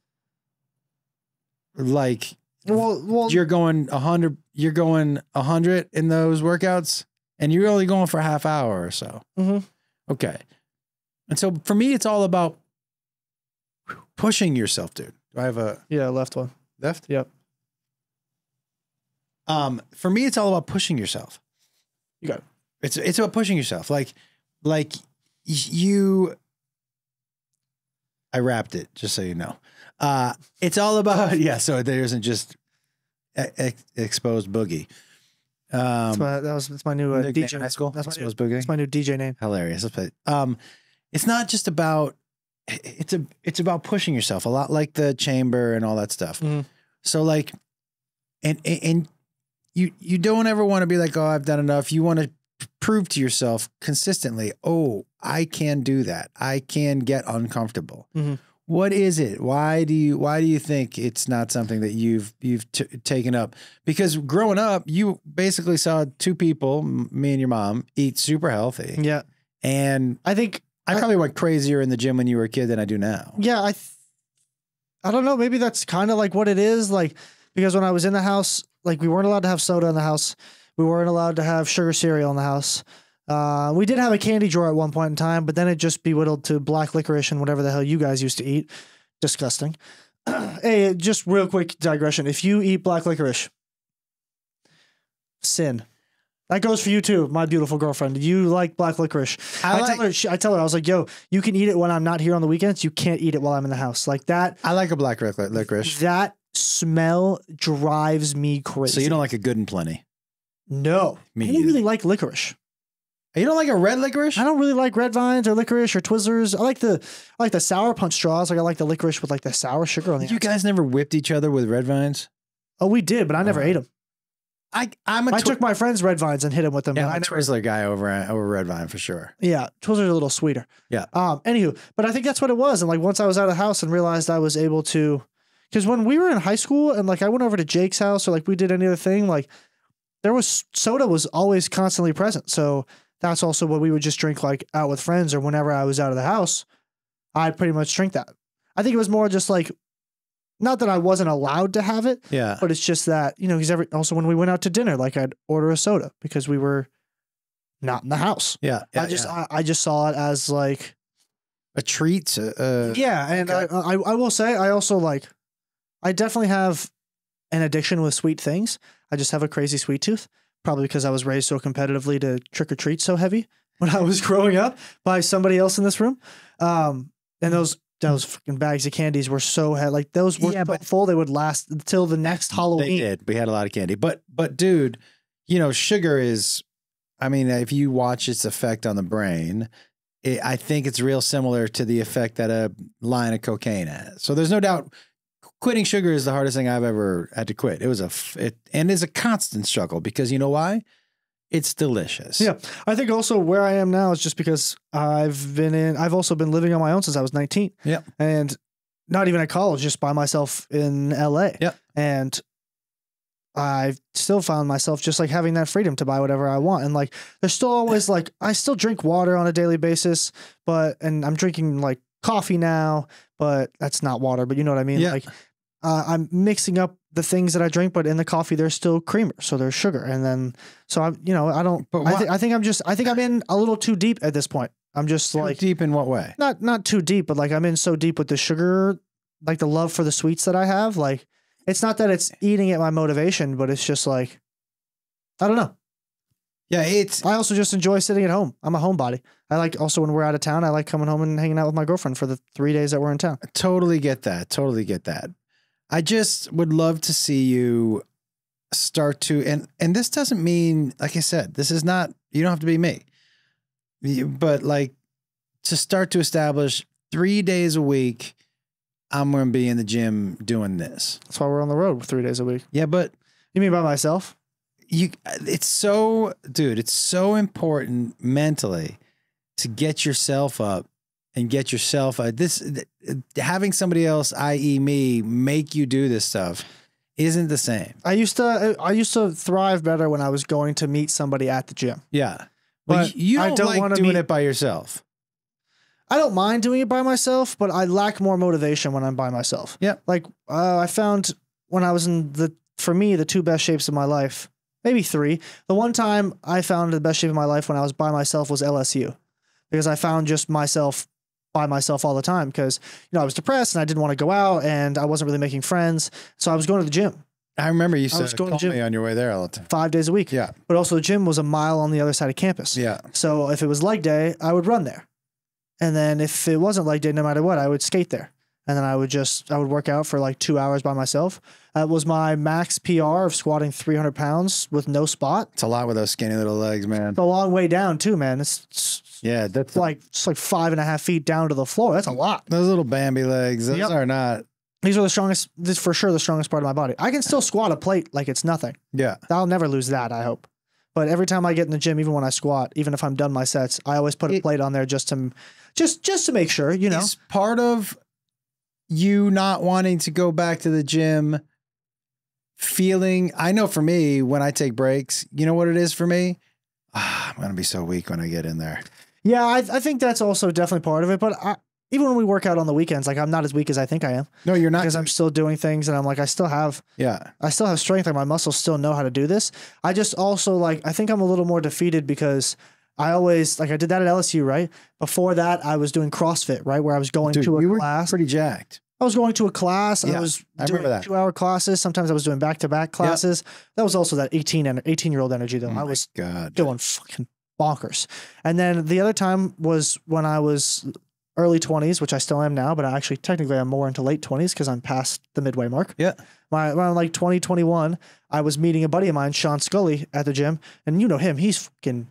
like Well, well, you're going a hundred, you're going a hundred in those workouts, and you're only going for a half hour or so. Mhm. Okay. And so for me, it's all about pushing yourself, dude. Do I have a yeah, left one. left? Yep. Um, for me, it's all about pushing yourself. You got. It's it's about pushing yourself. Like like you. I wrapped it just so you know. Uh, it's all about yeah. So there isn't just ex- exposed boogie. That's Um, my, that was that's my new uh, DJ. high school. That's my, new, exposed boogie. that's my new DJ name. Hilarious. Um, it's not just about. It's a. It's about pushing yourself a lot, like the chamber and all that stuff. Mhm. So like, and and- and you you don't ever want to be like, oh, I've done enough. You want to prove to yourself consistently, oh, I can do that. I can get uncomfortable. Mhm. What is it? Why do you why do you think it's not something that you've you've t- taken up? Because growing up, you basically saw two people, me and your mom, eat super healthy, Yeah, and I think I I- probably went crazier in the gym when you were a kid than I do now. yeah I th- I don't know. Maybe that's kind of like what it is. Like because when I was in the house, like we weren't allowed to have soda in the house. We weren't allowed to have sugar cereal in the house. Uh, we did have a candy drawer at one point in time, but then it just be whittled to black licorice and whatever the hell you guys used to eat. Disgusting. hey, just real quick digression. If you eat black licorice, sin. That goes for you too, my beautiful girlfriend. You like black licorice. I I, like- tell her, she, I tell her, I was like, yo, you can eat it when I'm not here on the weekends. You can't eat it while I'm in the house. Like that, I like a black licorice. that smell drives me crazy. So you don't like a good and plenty. No. Me I don't either. really like licorice. You don't like a red licorice? I don't really like red vines or licorice or Twizzlers. I like the I like the sour punch straws. Like I like the licorice with like the sour sugar on the You outside. guys never whipped each other with red vines? Oh, we did, but I never Oh. ate them. I I'm a I twi- took my friend's red vines and hit him with them. yeah, I'm I a never Twizzler guy over over red vine for sure. Yeah, Twizzlers are a little sweeter. Yeah. Um. Anywho, but I think that's what it was. And like once I was out of the house and realized I was able to, because when we were in high school and like I went over to Jake's house or like we did any other thing, like there was soda was always constantly present. So that's also what we would just drink like out with friends or whenever I was out of the house, I'd pretty much drink that. I think it was more just like, not that I wasn't allowed to have it, Yeah. but it's just that you know because every also when we went out to dinner, like I'd order a soda because we were not in the house. Yeah. yeah I just yeah. I, I just saw it as like a treat. Uh, uh, yeah, and okay. I, I I will say I also like I definitely have an addiction with sweet things. I just have a crazy sweet tooth, probably because I was raised so competitively to trick or treat so heavy when I was growing up by somebody else in this room. Um, and those those fucking bags of candies were so heavy, like those were Yeah, so full they would last until the next Halloween. They did. We had a lot of candy, but but dude, you know, sugar is. I mean, if you watch its effect on the brain, it, I think it's real similar to the effect that a line of cocaine has. So there's no doubt. Quitting sugar is the hardest thing I've ever had to quit. It was a f- it and is a constant struggle because you know why? It's delicious. Yeah. I think also where I am now is just because I've been in, I've also been living on my own since I was 19. Yeah, And not even at college, just by myself in LA. Yeah, And I've still found myself just like having that freedom to buy whatever I want. And like, there's still always like, I still drink water on a daily basis, but, and I'm drinking like coffee now, but that's not water, but you know what I mean? Yeah. Like, uh, I'm mixing up the things that I drink, but in the coffee, there's still creamer. So there's sugar. And then, so I'm, you know, I don't, But I, thi- I think I'm just, I think I'm in a little too deep at this point. I'm just Too like, deep in what way? not, not too deep, but like I'm in so deep with the sugar, like the love for the sweets that I have. Like, it's not that it's eating at my motivation, but it's just like, I don't know. Yeah, it's I also just enjoy sitting at home. I'm a homebody. I like also when we're out of town, I like coming home and hanging out with my girlfriend for the three days that we're in town. totally get that. Totally get that. I just would love to see you start to and and this doesn't mean like I said, this is not you don't have to be me. But like to start to establish 3 days a week I'm going to be in the gym doing this. That's why we're on the road three days a week. Yeah, but You mean by myself? you it's so dude, it's so important mentally to get yourself up and get yourself uh, this having somebody else i.e. me make you do this stuff isn't the same. I used to I used to thrive better when I was going to meet somebody at the gym. Yeah. But But you I don't, don't like wanna doing meet- it by yourself. I don't mind doing it by myself, but I lack more motivation when I'm by myself. Yeah. Like uh, I found when I was in the for me the two best shapes of my life, maybe three. The one time I found the best shape of my life when I was by myself was LSU, because I found just myself by myself all the time because you know I was depressed and I didn't want to go out and I wasn't really making friends, so I was going to the gym I remember you said I was going to gym. me on your way there all the time. five days a week. Yeah. But also the gym was a mile on the other side of campus. Yeah. So if it was leg day, I would run there. And then if it wasn't leg day, no matter what, I would skate there. And then I would just, I would work out for like two hours by myself. That was my max PR of squatting 300 pounds with no spot. It's a lot with those skinny little legs, man. It's a long way down too, man. It's, it's Yeah, that's like, it's like five and a half feet down to the floor. That's a lot. those little Bambi legs. Those Yep. are not. These are the strongest, this is for sure the strongest part of my body. I can still squat a plate like it's nothing. Yeah. I'll never lose that, I hope. But every time I get in the gym, even when I squat, even if I'm done my sets, I always put a It- plate on there just to, just just to make sure, you know. Is part of you not wanting to go back to the gym feeling I know for me when I take breaks, you know what it is for me? Ah, I'm gonna be so weak when I get in there. Yeah, I, I think that's also definitely part of it. But I, even when we work out on the weekends, like I'm not as weak as I think I am No, you're not. because I'm still doing things and I'm like I still have yeah. I still have strength. Like my muscles still know how to do this. I just also like I think I'm a little more defeated because I always like I did that at LSU, right? Before that, I was doing CrossFit, right, where I was going Dude, to a you were class. pretty jacked. I was going to a class. Yeah, I was I doing that. two hour classes. Sometimes I was doing back to back classes. That was also that 18 and 18 year old energy though. Oh I was God. going fucking bonkers. And then the other time was when I was early 20s, which I still am now, but I actually technically I'm more into late 20s because I'm past the midway mark. Yeah. My around like 2021, I was meeting a buddy of mine, Sean Scully, at the gym, and you know him. He's fucking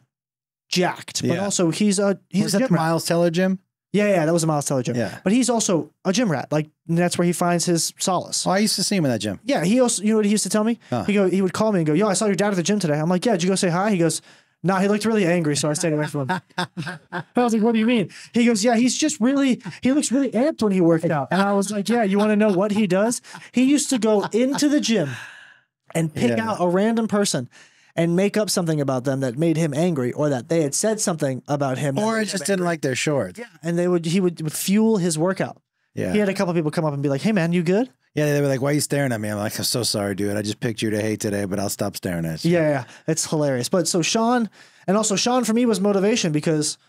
jacked, but Yeah. also he's a he's Was a that. Miles Teller gym? Yeah, yeah, that was a Miles Teller gym. Yeah. But he's also a gym rat. Like that's where he finds his solace. Oh, I used to see him in that gym. Yeah, he also, you know what he used to tell me? Huh. He go, he would call me and go, "Yo, I saw your dad at the gym today." I'm like, "Yeah, did you go say hi?" He goes, "Nah." He looked really angry, so I stayed away from him. I was like, "What do you mean?" He goes, "Yeah, he's just really, he looks really amped when he works out." And I was like, "Yeah, you want to know what he does? He used to go into the gym and pick Yeah. out a random person." And make up something about them that made him angry, or that they had said something about him, Or just didn't like their shorts. Yeah, and they would he would, would fuel his workout. Yeah. He had a couple people come up and be like, "Hey, man, you good?" Yeah, they were like, "Why are you staring at me?" I'm like, "I'm so sorry, dude. I just picked you to hate today, but I'll stop staring at you." Yeah, yeah, it's hilarious. But so Sean, and also Sean for me was motivation because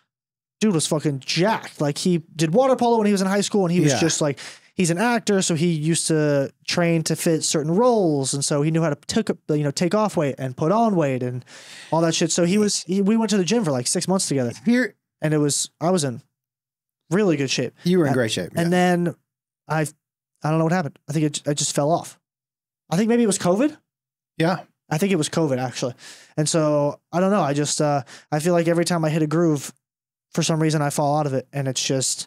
dude was fucking jacked. Like he did water polo when he was in high school, and he was Yeah. just like he's an actor, so he used to train to fit certain roles, and so he knew how to took you know take off weight and put on weight and all that shit. So he was he, we went to the gym for like six months together, Here, and it was I was in really good shape. you were in great shape. And then I I don't know what happened. I think it, it just fell off. I think maybe it was COVID. yeah. I think it was COVID actually. And so I don't know. I just uh, I feel like every time I hit a groove, for some reason I fall out of it, and it's just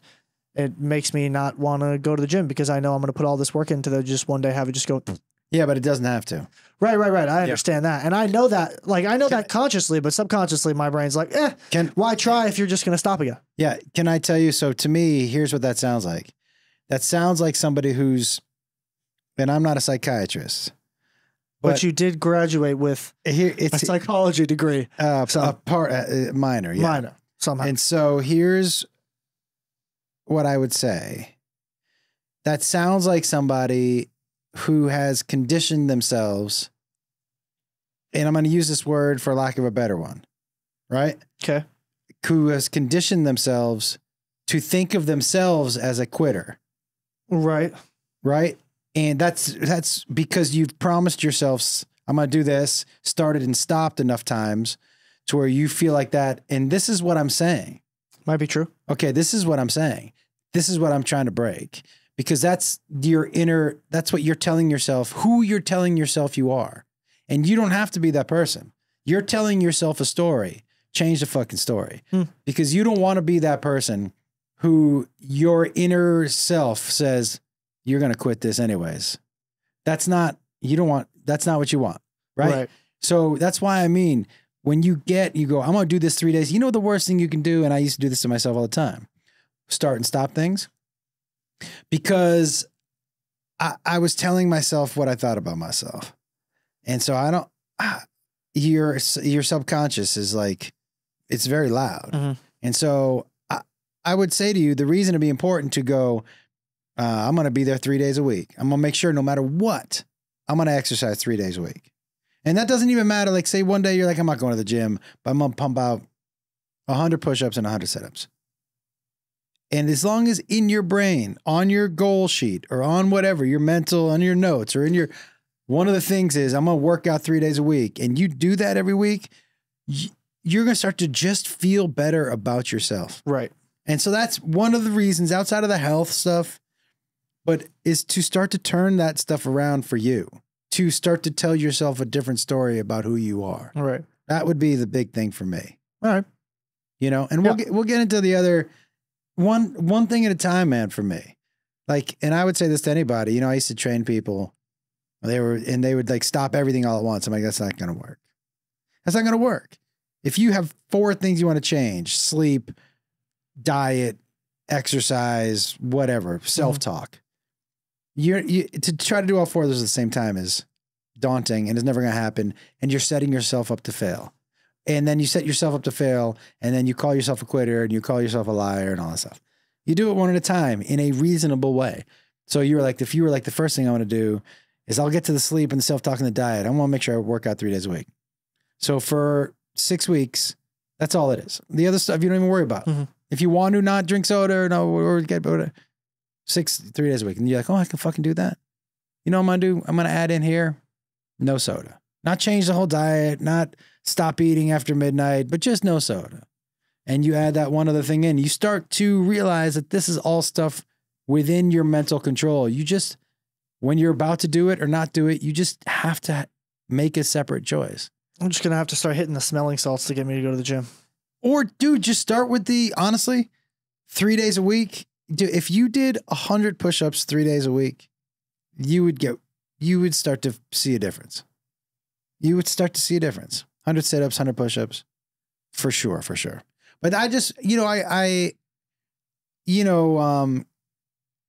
it makes me not want to go to the gym because I know I'm going to put all this work into the just one day have it just go Yeah, but it doesn't have to. right, right, right. I understand that, and I know that. Like I know that consciously, but subconsciously my brain's like, eh, Can why try if you're just going to stop again? yeah, can I tell you? So to me, here's what that sounds like. That sounds like somebody who's, and I'm not a psychiatrist. But, But- you did graduate with Here, a psychology degree, uh, so- a part uh, minor. Yeah. minor somehow. And so here's what I would say. That sounds like somebody who has conditioned themselves, and I'm going to use this word for lack of a better one, right? okay, Who has conditioned themselves to think of themselves as a quitter, right, right? And that's that's because you've promised yourself, I'm going to do this, started and stopped enough times to where you feel like that. And this is what I'm saying. might be true. okay, this is what I'm saying. This is what I'm trying to break because that's your inner, that's what you're telling yourself, who you're telling yourself you are. And you don't have to be that person. You're telling yourself a story. Change the fucking story Hmm. because you don't want to be that person who your inner self says, you're going to quit this anyways. That's not, you don't want, that's not what you want. right? So that's why I mean, when you get, you go, I'm going to do this three days. You know, the worst thing you can do, and I used to do this to myself all the time start and stop things because I, I was telling myself what I thought about myself. And so I don't, ah, your, your subconscious is like, it's very loud. Mhm. And so I, would say to you, the reason it'd be important to go, uh, I'm going to be there three days a week. I'm going to make sure no matter what, I'm going to exercise three days a week. And that doesn't even matter. Like, say one day you're like, I'm not going to the gym, but I'm going to pump out 100 push ups and 100 sit ups. And as long as in your brain, on your goal sheet or on whatever, your mental, on your notes or in your, one of the things is I'm going to work out three days a week and you do that every week, you're going to start to just feel better about yourself. Right. And so that's one of the reasons outside of the health stuff, but is to start to turn that stuff around for you, to start to tell yourself a different story about who you are. Right. That would be the big thing for me. All right. You know, and we'll get we'll get into the other one one thing at a time, man, for me. Like, and I would say this to anybody, you know, I used to train people. They were and they would like stop everything all at once. I'm like, that's not gonna work. That's not gonna work. If you have four things you want to change, sleep, diet, exercise, whatever, self-talk. You're you to try to do all four of those at the same time is daunting and it's never gonna happen. And you're setting yourself up to fail and then you set yourself up to fail, and then you call yourself a quitter and you call yourself a liar and all that stuff. You do it one at a time in a reasonable way. So you were like, if you were like, the first thing I want to do is I'll get to the sleep and the self talk and the diet. I want to make sure I work out three days a week. So for six weeks, that's all it is. The other stuff you don't even worry about. Mhm. If you want to not drink soda or no, or get whatever, six, three days a week. And you're like, oh, I can fucking do that. You know what I'm to do? I'm to add in here no soda. Not change the whole diet, not stop eating after midnight, but just no soda. And you add that one other thing in, you start to realize that this is all stuff within your mental control. You just, when you're about to do it or not do it, you just have to make a separate choice. I'm just gonna have to start hitting the smelling salts to get me to go to the gym. Or, dude, just start with the honestly, three days a week. Dude, if you did a hundred push-ups three days a week, you would get, you would start to see a difference. You would start to see a difference. Hundred sit-ups, hundred push-ups, for sure, for sure. But I just, you know, I, I, you know, um,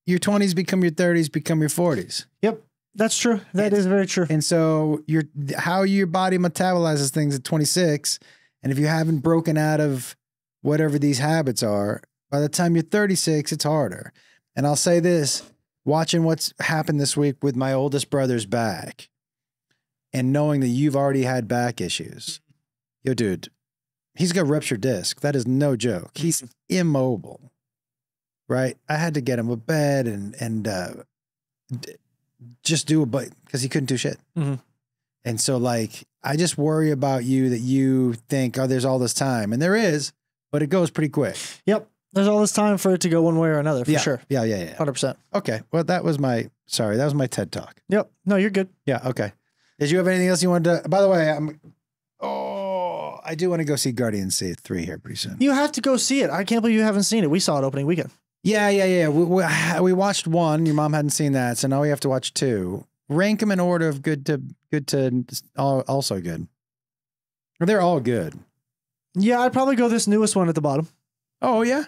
your twenties become your thirties, become your forties. Yep. That's true. That is very true. And so your how your body metabolizes things at 26, and if you haven't broken out of whatever these habits are, by the time you're 36, it's harder. And I'll say this, watching what's happened this week with my oldest brother's back and knowing that you've already had back issues. Yo, dude, he's got ruptured disc. That is no joke. He's immobile. Right? I had to get him a bed and and uh d- just do a but because he couldn't do shit. Mhm. And so like I just worry about you that you think, oh, there's all this time. And there is, but it goes pretty quick. Yep. There's all this time for it to go one way or another, for yeah. sure. Yeah, yeah, yeah. Hundred percent. Okay. Well, that was my sorry, that was my TED talk. Yep. No, you're good. Yeah, okay. Did you have anything else you wanted to by the way, I'm oh I do want to go see Guardians C three here pretty soon. You have to go see it. I can't believe you haven't seen it. We saw it opening weekend. Yeah, yeah, yeah. We, we, we watched one. Your mom hadn't seen that, so now we have to watch two. Rank them in order of good to good to also good. They're all good. Yeah, I'd probably go this newest one at the bottom. Oh yeah.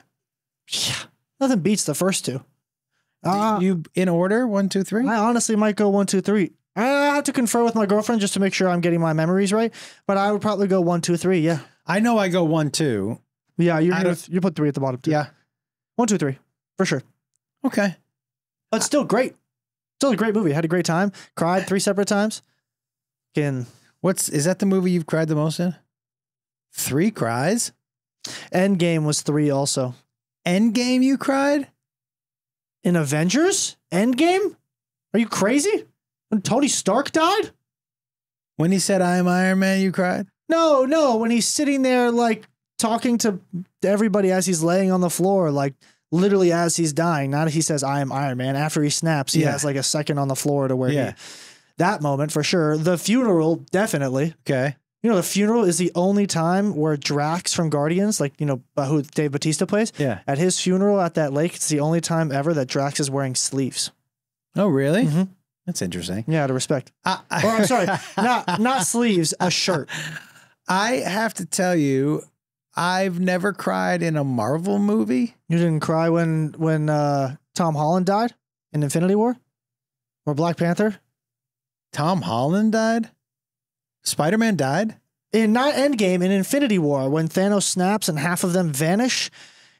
Yeah. Nothing beats the first two. Uh, you in order? One, two, three. I honestly might go one, two, three. I have to confer with my girlfriend just to make sure I'm getting my memories right. But I would probably go one, two, three. Yeah. I know I go one, two. Yeah, you're, you're you put three at the bottom too. Yeah. One, two, three. For sure. Okay. But still great. Still a great movie. Had a great time. Cried three separate times. Can What's is that the movie you've cried the most in? Three cries. Endgame was three also. Endgame, you cried. In Avengers? Endgame? Are you crazy? When Tony Stark died? When he said "I am Iron Man," you cried. No, no. When he's sitting there, like talking to everybody as he's laying on the floor, like literally as he's dying. Not as he says, I am Iron Man. After he snaps, he Yeah. has like a second on the floor to where Yeah. he. That moment for sure. The funeral, definitely. Okay. You know, the funeral is the only time where Drax from Guardians, like, you know, who Dave Batista plays, Yeah. at his funeral at that lake, it's the only time ever that Drax is wearing sleeves. Oh, really? Mhm. That's interesting. Yeah, out of respect. I, I, Or I'm sorry, not not sleeves, a shirt. I have to tell you, I've never cried in a Marvel movie. You didn't cry when when uh, Tom Holland died in Infinity War, or Black Panther. Tom Holland died. Spider Man died. in not Endgame in Infinity War when Thanos snaps and half of them vanish.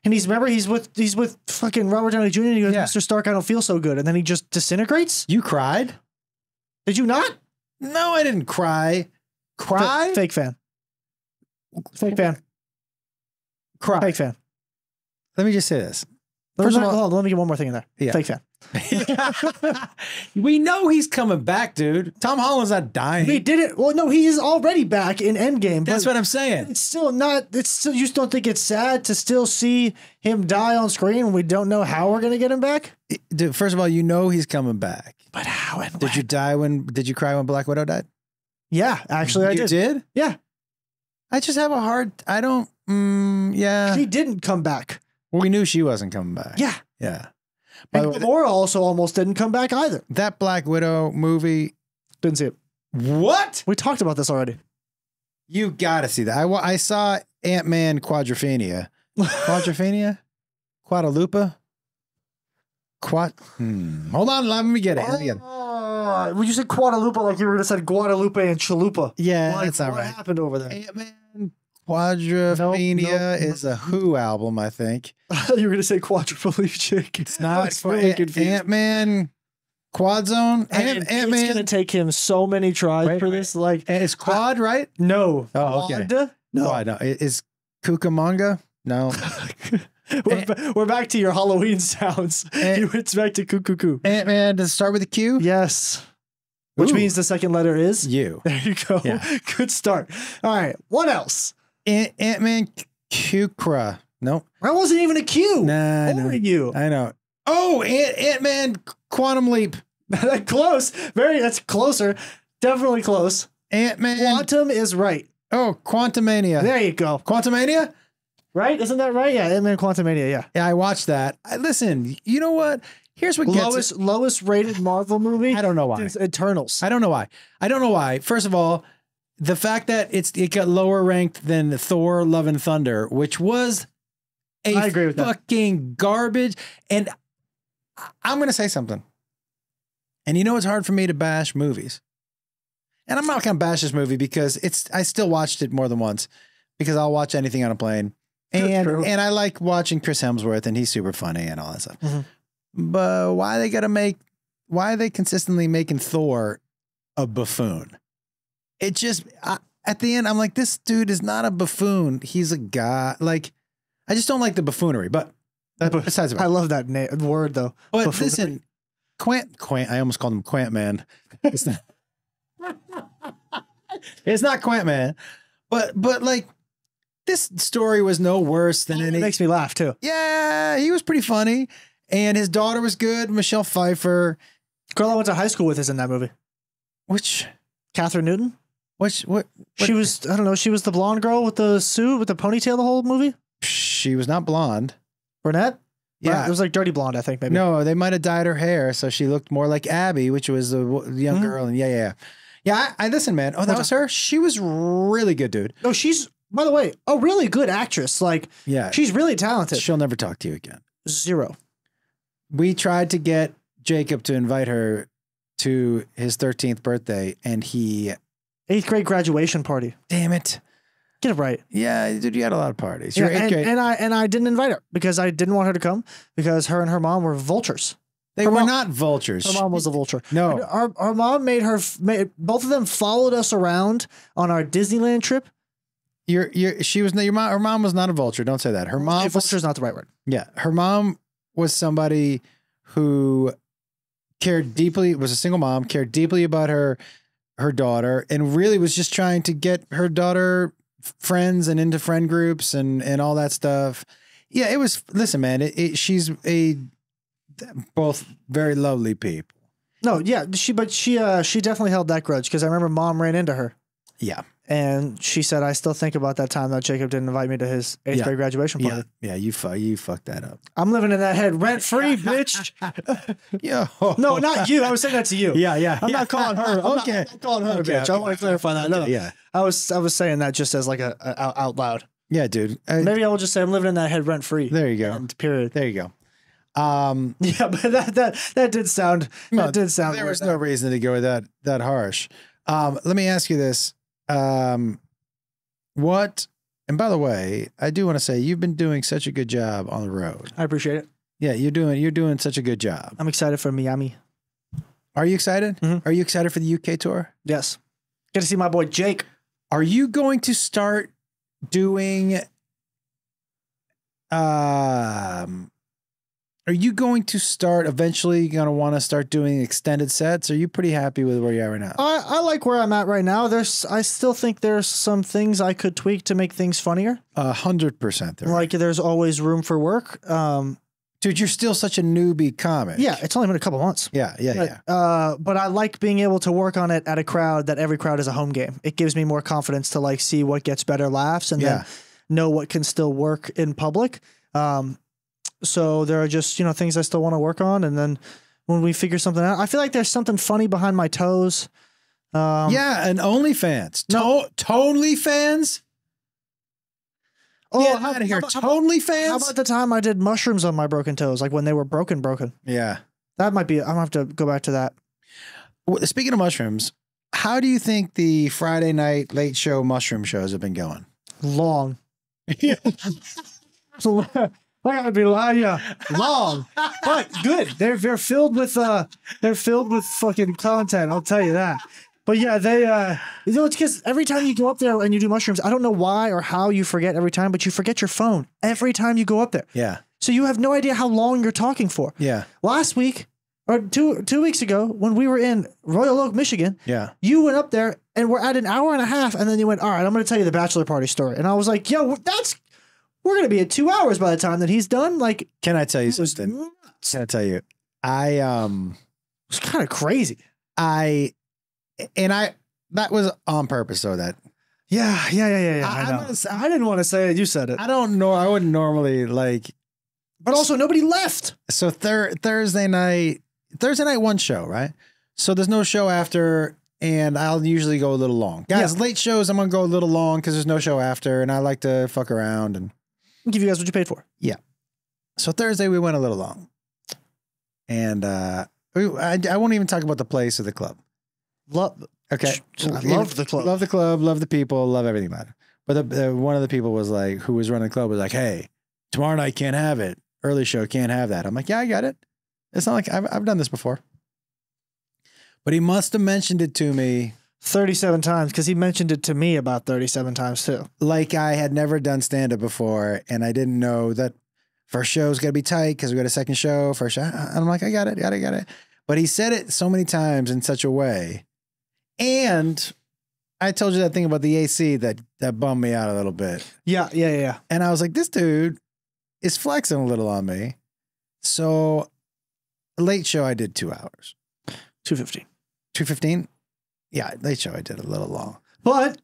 And he's remember he's with he's with fucking Robert Downey Jr. and he goes, Yeah. Mr. Stark, I don't feel so good. And then he just disintegrates. You cried? Did you not? No, I didn't cry. Cry? F- fake fan. Fake fan. Cry. Fake fan. Let me just say this. Let First me, of all- let me get one more thing in there. Yeah. Fake fan. we know he's coming back, dude. Tom Holland's not dying. He did it. Well, no, he is already back in Endgame. That's what I'm saying. it's still not. It's still. You just don't think it's sad to still see him die on screen when we don't know how we're gonna get him back. Dude, first of all, you know he's coming back. But how Did you die when? Did you cry when Black Widow died? Yeah, actually, I you did. did. Yeah, I just have a hard. I don't. Mm, yeah. she didn't come back. Well, we knew she wasn't coming back. Yeah. Yeah. The And Gamora also almost didn't come back either. that Black Widow movie. Didn't see it. What? We talked about this already. You got to see that. I, I saw Ant Man Quadrophenia. Quadrophenia? Quadalupa? Quad. Hmm. Hold on. Let me get it. Let me get it. Oh, when you said Guadalupe like you were to say Guadalupe and Chalupa. Yeah, Like, that's all what right. happened over there? Ant Man Quadrophenia nope, is a Who album, I think. you were gonna say quadriplegic. It's not was really confused. Ant Man Quad Zone. Ant it's gonna take him so many tries for this. Like, It's Quad, right? no. Oh, okay. Quad? No. No, it- is Cucamonga? No. we're, ba- we're back to your Halloween sounds. Eh. you went back to cuckoo. Coo. Ant Man. Does it start with a Q? Yes. Which Ooh. means the second letter is. You. There you go. Yeah. Good start. All right. What else? Ant Man Cucra. Nope. That wasn't even a Q. Nah, Over no. you. I know. Oh, Ant Ant Man Quantum Leap. close. Very. That's closer. Definitely close. Ant Man. Quantum is right. Oh, Quantumania. There you go. Quantumania? Right? Isn't that right? Yeah. Ant-Man Quantumania. Yeah. Yeah, I watched that. I, listen, you know what? Here's what gets Lowest lowest rated Marvel movie. I don't know why. is Eternals. I don't know why. I don't know why. First of all, the fact that it's it got lower ranked than Thor: Love and Thunder, which was a I agree with that. fucking garbage. And I'm gonna say something. And you know it's hard for me to bash movies. And I'm not gonna bash this movie because it's I still watched it more than once because I'll watch anything on a plane. And and I like watching Chris Hemsworth and he's super funny and all that stuff. Mhm. But why they gotta make why are they consistently making Thor a buffoon? It just I, at the end I'm like this dude is not a buffoon. He's a guy. Like I just don't like the buffoonery. But besides I love that word though. but Buffoonery. listen, Quant, Quant, I almost called him Quant Man. It's not, it's not Quant Man, but but like this story was no worse than It makes me laugh too. yeah, he was pretty funny, and his daughter was good, Michelle Pfeiffer. Girl I went to high school with is in that movie. Which Kathryn Newton. Which what? She was I don't know. She was the blonde girl with the suit with the ponytail the whole movie. She was not blonde. Brunette. Yeah. it was like dirty blonde. I think maybe. No, they might have dyed her hair, so she looked more like Abby, which was the young Mhm. girl. And yeah, yeah, yeah. Yeah, I, I listen, man. Oh, that was her. She was really good, dude. No, she's by the way a really good actress. Like Yeah, she's really talented. she'll never talk to you again. Zero. we tried to get Jacob to invite her to his 13th birthday, and he, Eighth grade graduation party. damn it. Get it right. Yeah, dude, you had a lot of parties. Yeah, You're eighth and, grade. and I and I didn't invite her because I didn't want her to come because her and her mom were vultures. they her were mom- not vultures. Her mom was a vulture. no, Our, our mom made her made, both of them followed us around on our Disneyland trip. you're, you're, she was, your mom, her mom was not a vulture. Don't say that. Her mom, was, vulture is not the right word. yeah, her mom was somebody who cared deeply, was a single mom, cared deeply about her, her daughter, and really was just trying to get her daughter friends and into friend groups and and all that stuff. Yeah, it was. Listen, man, it, it, she's a both very lovely people. No, yeah, she but she uh she definitely held that grudge because I remember mom ran into her Yeah, and she said I still think about that time that Jacob didn't invite me to his eighth Yeah. grade graduation party. yeah, yeah. You fu- you fucked that up. I'm living in that head rent free, bitch. Yeah. no, not you. I was saying that to you. Yeah, yeah. I'm yeah. not calling her. I'm not- okay. I'm not calling her a Okay, bitch. I want to clarify that. No, Yeah, I was I was saying that just as like a, a out, out loud. yeah, dude. Maybe I will just say I'm living in that head rent free. there you go. Period. There you go. Um, Yeah, but that that that did sound No, that did sound. there was no reason to go that that harsh. Um, let me ask you this: um, What? And by the way, I do want to say you've been doing such a good job on the road. I appreciate it. Yeah, you're doing you're doing such a good job. I'm excited for Miami. Are you excited? Mhm. Are you excited for the UK tour? Yes, get to see my boy Jake. Are you going to start doing? Um, are you going to start eventually? Going to want to start doing extended sets? Are you pretty happy with where you are right now? I, I like where I'm at right now. There's I still think there's some things I could tweak to make things funnier. A hundred percent. Like there's always room for work. Um, dude, you're still such a newbie comic. yeah, it's only been a couple months. yeah, yeah, But, yeah. uh, but I like being able to work on it at a crowd that every crowd is a home game. It gives me more confidence to like see what gets better laughs and Yeah. then know what can still work in public. Um, so there are just you know things I still want to work on, and then when we figure something out, I feel like there's something funny behind my toes. Um, yeah, and OnlyFans. No. To- Tonely fans? Oh, Get how, out of here. how about- how about- How about the time I did mushrooms on my broken toes, like when they were broken, broken? yeah. That might be. I'm gonna have to go back to that. Speaking of mushrooms, how do you think the Friday night late show mushroom shows have been going? long. So I gotta be lying, yeah, long, but good. They're they're filled with uh, they're filled with fucking content. I'll tell you that. But yeah, they uh, you know, it's because every time you go up there and you do mushrooms, I don't know why or how you forget every time, but you forget your phone every time you go up there. Yeah. So you have no idea how long you're talking for. Yeah. Last week or two two weeks ago, when we were in Royal Oak, Michigan, Yeah. you went up there and we're at an hour and a half, and then you went, all right, I'm going to tell you the bachelor party story, and I was like, yo, that's we're going to be at two hours by the time that he's done. Like, Can I tell you something? Can I tell you? I um it's kind of crazy. I and I that was on purpose so that Yeah, yeah, yeah, yeah. yeah I- I, gonna I didn't want to say it. You said it, I don't know I wouldn't normally like but also nobody left. so thir- Thursday night Thursday night one show, right? So there's no show after and I'll usually go a little long. Guys, late shows I'm gonna go a little long because there's no show after and I like to fuck around and give you guys what you paid for. Yeah. So Thursday we went a little long. And uh we, I, I won't even talk about the place or the club. Love, Okay. I love the club. Love the club, love the people, love everything about it. But the, uh, one of the people was like, who was running the club was like, hey, tomorrow night can't have it. Early show can't have that. I'm like, yeah, I got it. It's not like I've, I've done this before. But he must have mentioned it to me thirty-seven times because he mentioned it to me about thirty-seven times too. like I had never done stand up before. And I didn't know that first show's got to be tight because we got a second show. First show. And I'm like, I got it, got it, got it. But he said it so many times in such a way. And I told you that thing about the AC that, that bummed me out a little bit. Yeah, yeah, yeah, yeah. And I was like, this dude is flexing a little on me. So late show, I did two hours. Two fifty. 215? Yeah, late show, I did a little long. But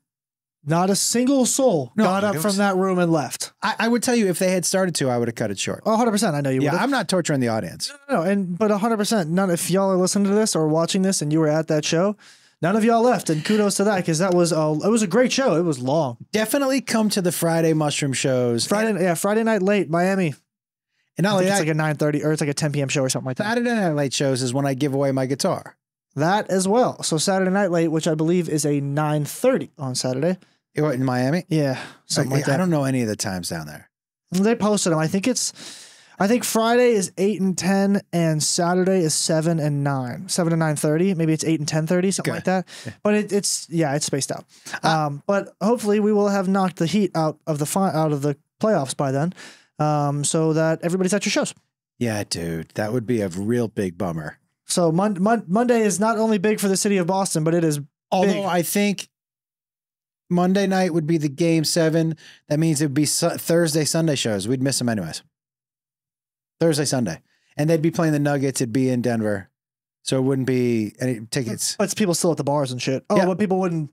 not a single soul No, got up from that room and left. I, I would tell you if they had started to, I would have cut it short. Oh, 100%. I know you yeah, would. I'm not torturing the audience. No, no, and but 100%. None if y'all are listening to this or watching this and you were at that show, none of y'all left and kudos to that because that was a it was a great show. It was long. Definitely come to the Friday mushroom shows. Friday yeah, Friday night late, Miami. And not I think that, it's like a 9:30 or it's like a 10 p.m. show or something like that. Saturday night late shows is when I give away my guitar. That as well. So Saturday night late, which I believe is a 9:30 on Saturday. Know, In Miami? Yeah, something like that. I don't know any of the times down there. They posted them. I think it's I think Friday is 8 and 10 and Saturday is 7 and 9. 7 and 9:30, maybe it's 8 and 10:30, something Okay. like that. Yeah. But it, it's yeah, it's spaced out. Uh, Um but hopefully we will have knocked the heat out of the fi- out of the playoffs by then. Um so that everybody's at your shows. Yeah, dude, that would be a real big bummer. So mon- mon- Monday is not only big for the city of Boston, but it is Although Big. I think Monday night would be the game seven. That means it would be su- Thursday, Sunday shows. We'd miss them anyways. Thursday, Sunday. And they'd be playing the Nuggets. It'd be in Denver. So it wouldn't be any tickets. but it's people still at the bars and shit. Oh, Yeah. but people wouldn't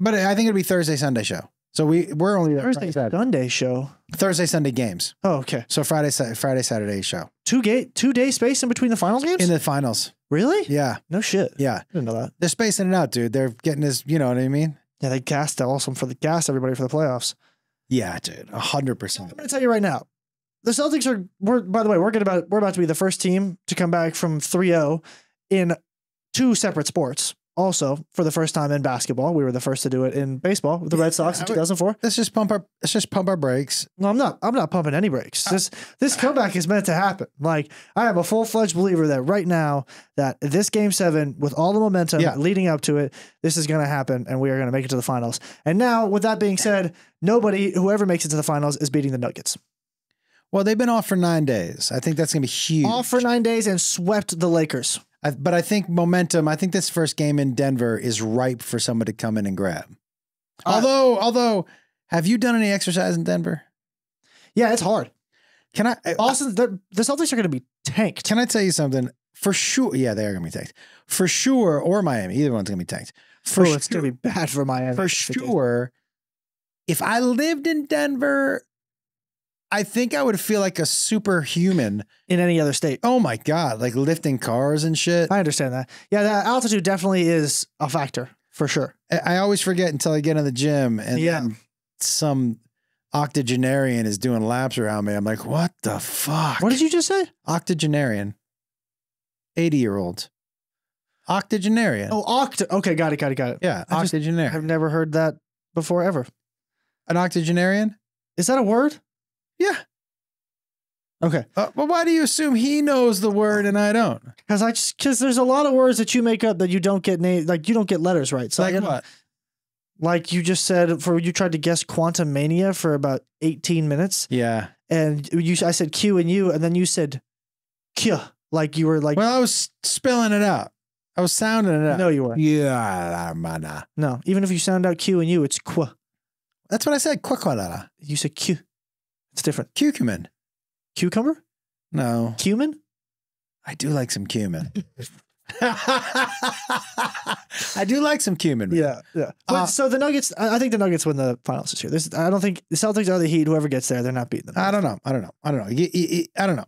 But I think it'd be Thursday, Sunday show. So we, we're only Thursday Friday, Sunday show. Thursday, Sunday games. Oh, okay. So Friday, Friday, Saturday show Two gate two day space in between the finals games? in the finals. really? Yeah. No shit. Yeah. I didn't know that. They're spacing it out, dude. They're getting this, you know what I mean? Yeah, they gassed awesome for the gas everybody for the playoffs. Yeah, dude. A hundred percent. I'm gonna tell you right now. The Celtics are we're by the way, we're gonna about we're about to be the first team to come back from 3-0 in two separate sports. Also, for the first time in basketball, we were the first to do it in baseball with the Yeah, Red Sox in 2004. Let's just pump our let's just pump our brakes. No, I'm not. I'm not pumping any brakes. This this comeback is meant to happen. Like I am a full fledged believer that right now that this game seven with all the momentum Yeah. leading up to it, this is going to happen, and we are going to make it to the finals. And now, with that being said, nobody whoever makes it to the finals is beating the Nuggets. Well, they've been off for nine days. I think that's gonna be huge. Off for nine days and swept the Lakers. I, but I think momentum. I think this first game in Denver is ripe for someone to come in and grab. Uh, although, although, have you done any exercise in Denver? Yeah, it's hard. Can I? I- the, the Celtics are going to be tanked. Can I tell you something? For sure, yeah, they are gonna be tanked. For sure, or Miami, either one's gonna be tanked. For Oh, sure, it's going to be bad for Miami. for sure. If I lived in Denver, I think I would feel like a superhuman. in any other state. Oh my god, like lifting cars and shit. I understand that. Yeah, that altitude definitely is a factor for sure. I, I always forget until I get in the gym and Yeah. some octogenarian is doing laps around me. I'm like, what the fuck? What did you just say? octogenarian? 80 year old. Octogenarian. Oh, oct. Okay, got it, got it, got it. yeah, I just- octogenarian. I've never heard that before ever. An octogenarian? Is that a word? Yeah. Okay. Uh, well, why do you assume he knows the word and I don't? Because I just because there's a lot of words that you make up that you don't get name like you don't get letters right. So like gotta- what? like you just said for you tried to guess quantum mania for about 18 minutes Yeah. and you I said Q and you and then you said Q like you were like Well, I was spelling it out. I was sounding it out. no you weren't. Yeah, man. No, even if you sound out Q and you it's qu. That's what I said. Quackwalala. You said Q. It's different. Cucumin. Cucumber? No, Cumin? I do like some cumin. I do like some cumin. man. Yeah, yeah. But, Uh, so the Nuggets, I think the Nuggets win the finals this year. This, I don't think the Celtics are the Heat. Whoever gets there, they're not beating them. I don't know. I don't know. I don't know. I don't know.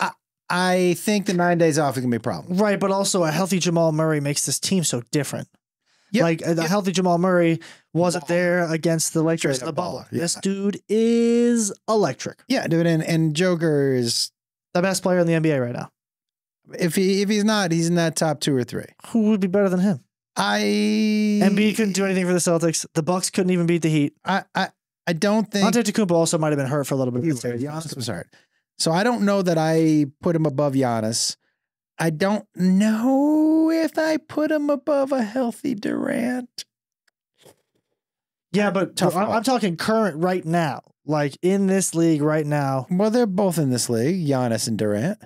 I I think the nine days off is gonna be a problem. Right, but also a healthy Jamal Murray makes this team so different. Yep, Like uh, a yep. healthy Jamal Murray wasn't there against the Lakers the baller, yeah. This dude is electric. Yeah, dude. And and Joker is The best player in the NBA right now. if he if he's not, he's in that top two or three. Who would be better than him? I Embiid couldn't do anything for the Celtics. The Bucks couldn't even beat the Heat. I I, I don't think Antetokounmpo also might have been hurt for a little bit. He the was. Giannis was hurt. So I don't know that I put him above Giannis. I don't know if I put him above a healthy Durant. Yeah, but Tough I'm. I'm talking current right now. Like in this league right now. Well, they're both in this league, Giannis and Durant.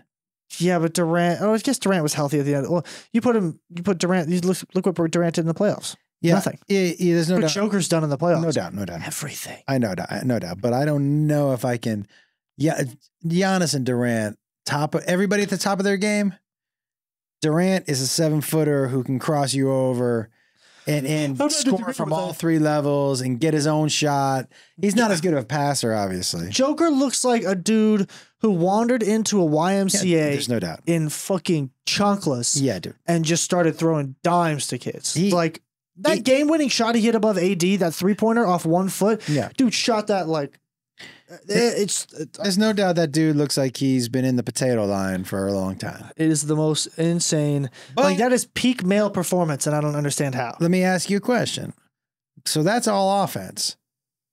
Yeah, but Durant. Oh, I guess Durant was healthy at the end. Well, you put him. You put Durant. You look. Look what Durant did in the playoffs. Yeah, Nothing. Yeah, yeah, there's no doubt. Joker's done in the playoffs. No doubt. No doubt. Everything. I know. No doubt. But I don't know if I can. Yeah, Giannis and Durant, top of everybody at the top of their game. Durant is a seven footer who can cross you over and and score from all that. three levels and get his own shot. He's not as good of a passer, obviously. Joker looks like a dude who wandered into a Yeah, YMCA there's no doubt. in fucking chunkless Yeah, dude. and just started throwing dimes to kids. He- like that game-winning shot he hit above AD, that three-pointer off one foot. Yeah. Dude shot that like Uh, it's it There's no doubt that dude looks like he's been in the potato line for a long time. It is the most insane. But like that is peak male performance, and I don't understand how. let me ask you a question. So that's all offense,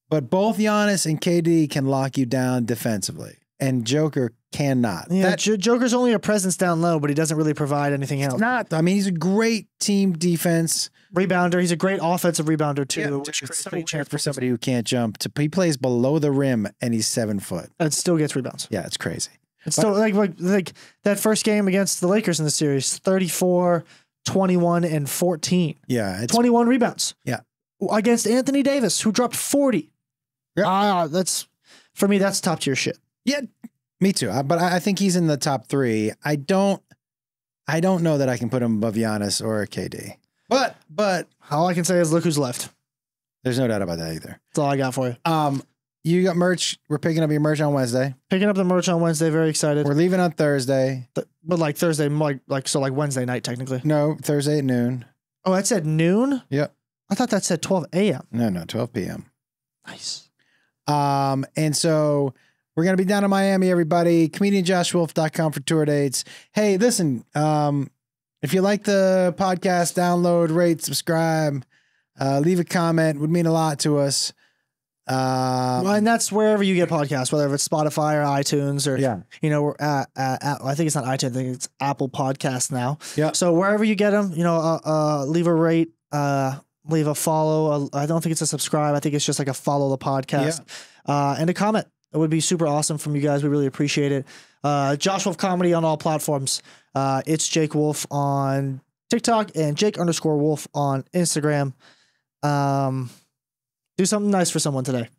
but both Giannis and KD can lock you down defensively, and Joker cannot. Yeah, That- J- Joker's only a presence down low, but he doesn't really provide anything else. not. I mean, he's a great team defense. Rebounder, he's a great offensive rebounder too, Yeah, which is so weird for somebody who can't jump. To he plays below the rim and he's seven foot. and still gets rebounds. Yeah, it's crazy. It's still like, like like that first game against the Lakers in the series, 34, 21 and 14. Yeah, it's 21 rebounds. Yeah. Against Anthony Davis, who dropped 40. Yep. Ah, that's for me, that's top tier shit. yeah. Me too. I- But I I think he's in the top three. I don't. I don't know that I can put him above Giannis or KD. But but All I can say is look who's left. there's no doubt about that either. That's all I got for you. Um, you got merch. We're picking up your merch on Wednesday. Picking up the merch on Wednesday, very excited. We're leaving on Thursday. Th- but like Thursday, like like so like Wednesday night technically. No, Thursday at noon. Oh, that said noon? Yep. I thought that said 12 a.m. No, no, 12 p.m. Nice. Um, and so we're gonna be down in Miami, everybody. ComedianJoshWolf.com for tour dates. Hey, listen, um, if you like the podcast, download, rate, subscribe, uh, leave a comment. Would mean a lot to us. Um, well, and that's wherever you get podcasts, whether it's Spotify or iTunes or yeah, you know, we're at, at, at- I think it's not iTunes, I think it's Apple Podcasts now. Yeah. So wherever you get them, you know, uh, uh, leave a rate, uh, leave a follow. I I don't think it's a subscribe. I think it's just like a follow the podcast, uh, and a comment. It would be super awesome from you guys. We really appreciate it. Uh, Josh Wolf comedy on all platforms. Uh, it's Jake Wolf on TikTok and Jake underscore Wolf on Instagram. Um, do something nice for someone today.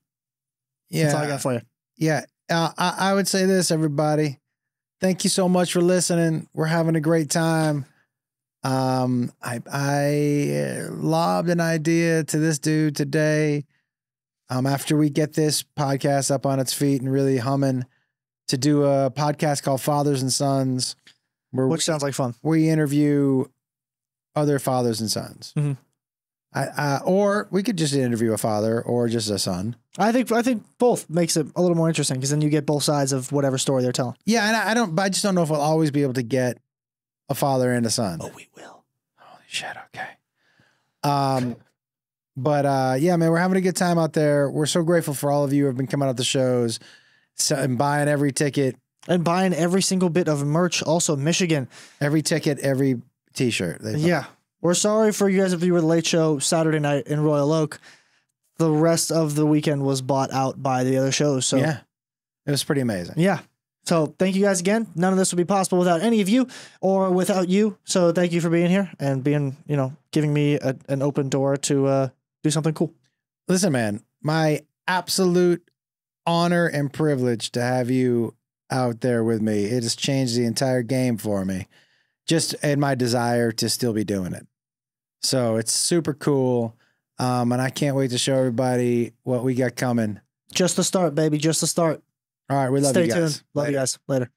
yeah. That's all I got for you. Yeah. Uh, I, I would say this, everybody. Thank you so much for listening. We're having a great time. Um, I I uh, lobbed an idea to this dude today. Um, after we get this podcast up on its feet and really humming, to do a podcast called Fathers and Sons, where Which sounds like fun. we interview other fathers and sons. Mhm. I, uh, or we could just interview a father or just a son. I think I think both makes it a little more interesting because then you get both sides of whatever story they're telling. Yeah, and I, I don't. But I just don't know if we'll always be able to get a father and a son. Oh, we will. Holy shit! Okay. Um, But uh, yeah, man, we're having a good time out there. We're so grateful for all of you who have been coming out to the shows so, and buying every ticket, And buying every single bit of merch. Also, Michigan. every ticket, every t-shirt. They. Yeah. We're sorry for you guys if you were the late show Saturday night in Royal Oak. The rest of the weekend was bought out by the other shows. So yeah, it was pretty amazing. Yeah. So thank you guys again. None of this would be possible without any of you or without you. So thank you for being here and being, you know, giving me a, an open door to uh, do something cool. Listen, man, my absolute honor and privilege to have you out there with me. It has changed the entire game for me. Just in my desire to still be doing it. So it's super cool. Um, and I can't wait to show everybody what we got coming. Just the start, baby. Just the start. All right, we love Stay you guys. tuned. Love Later. you guys. Later.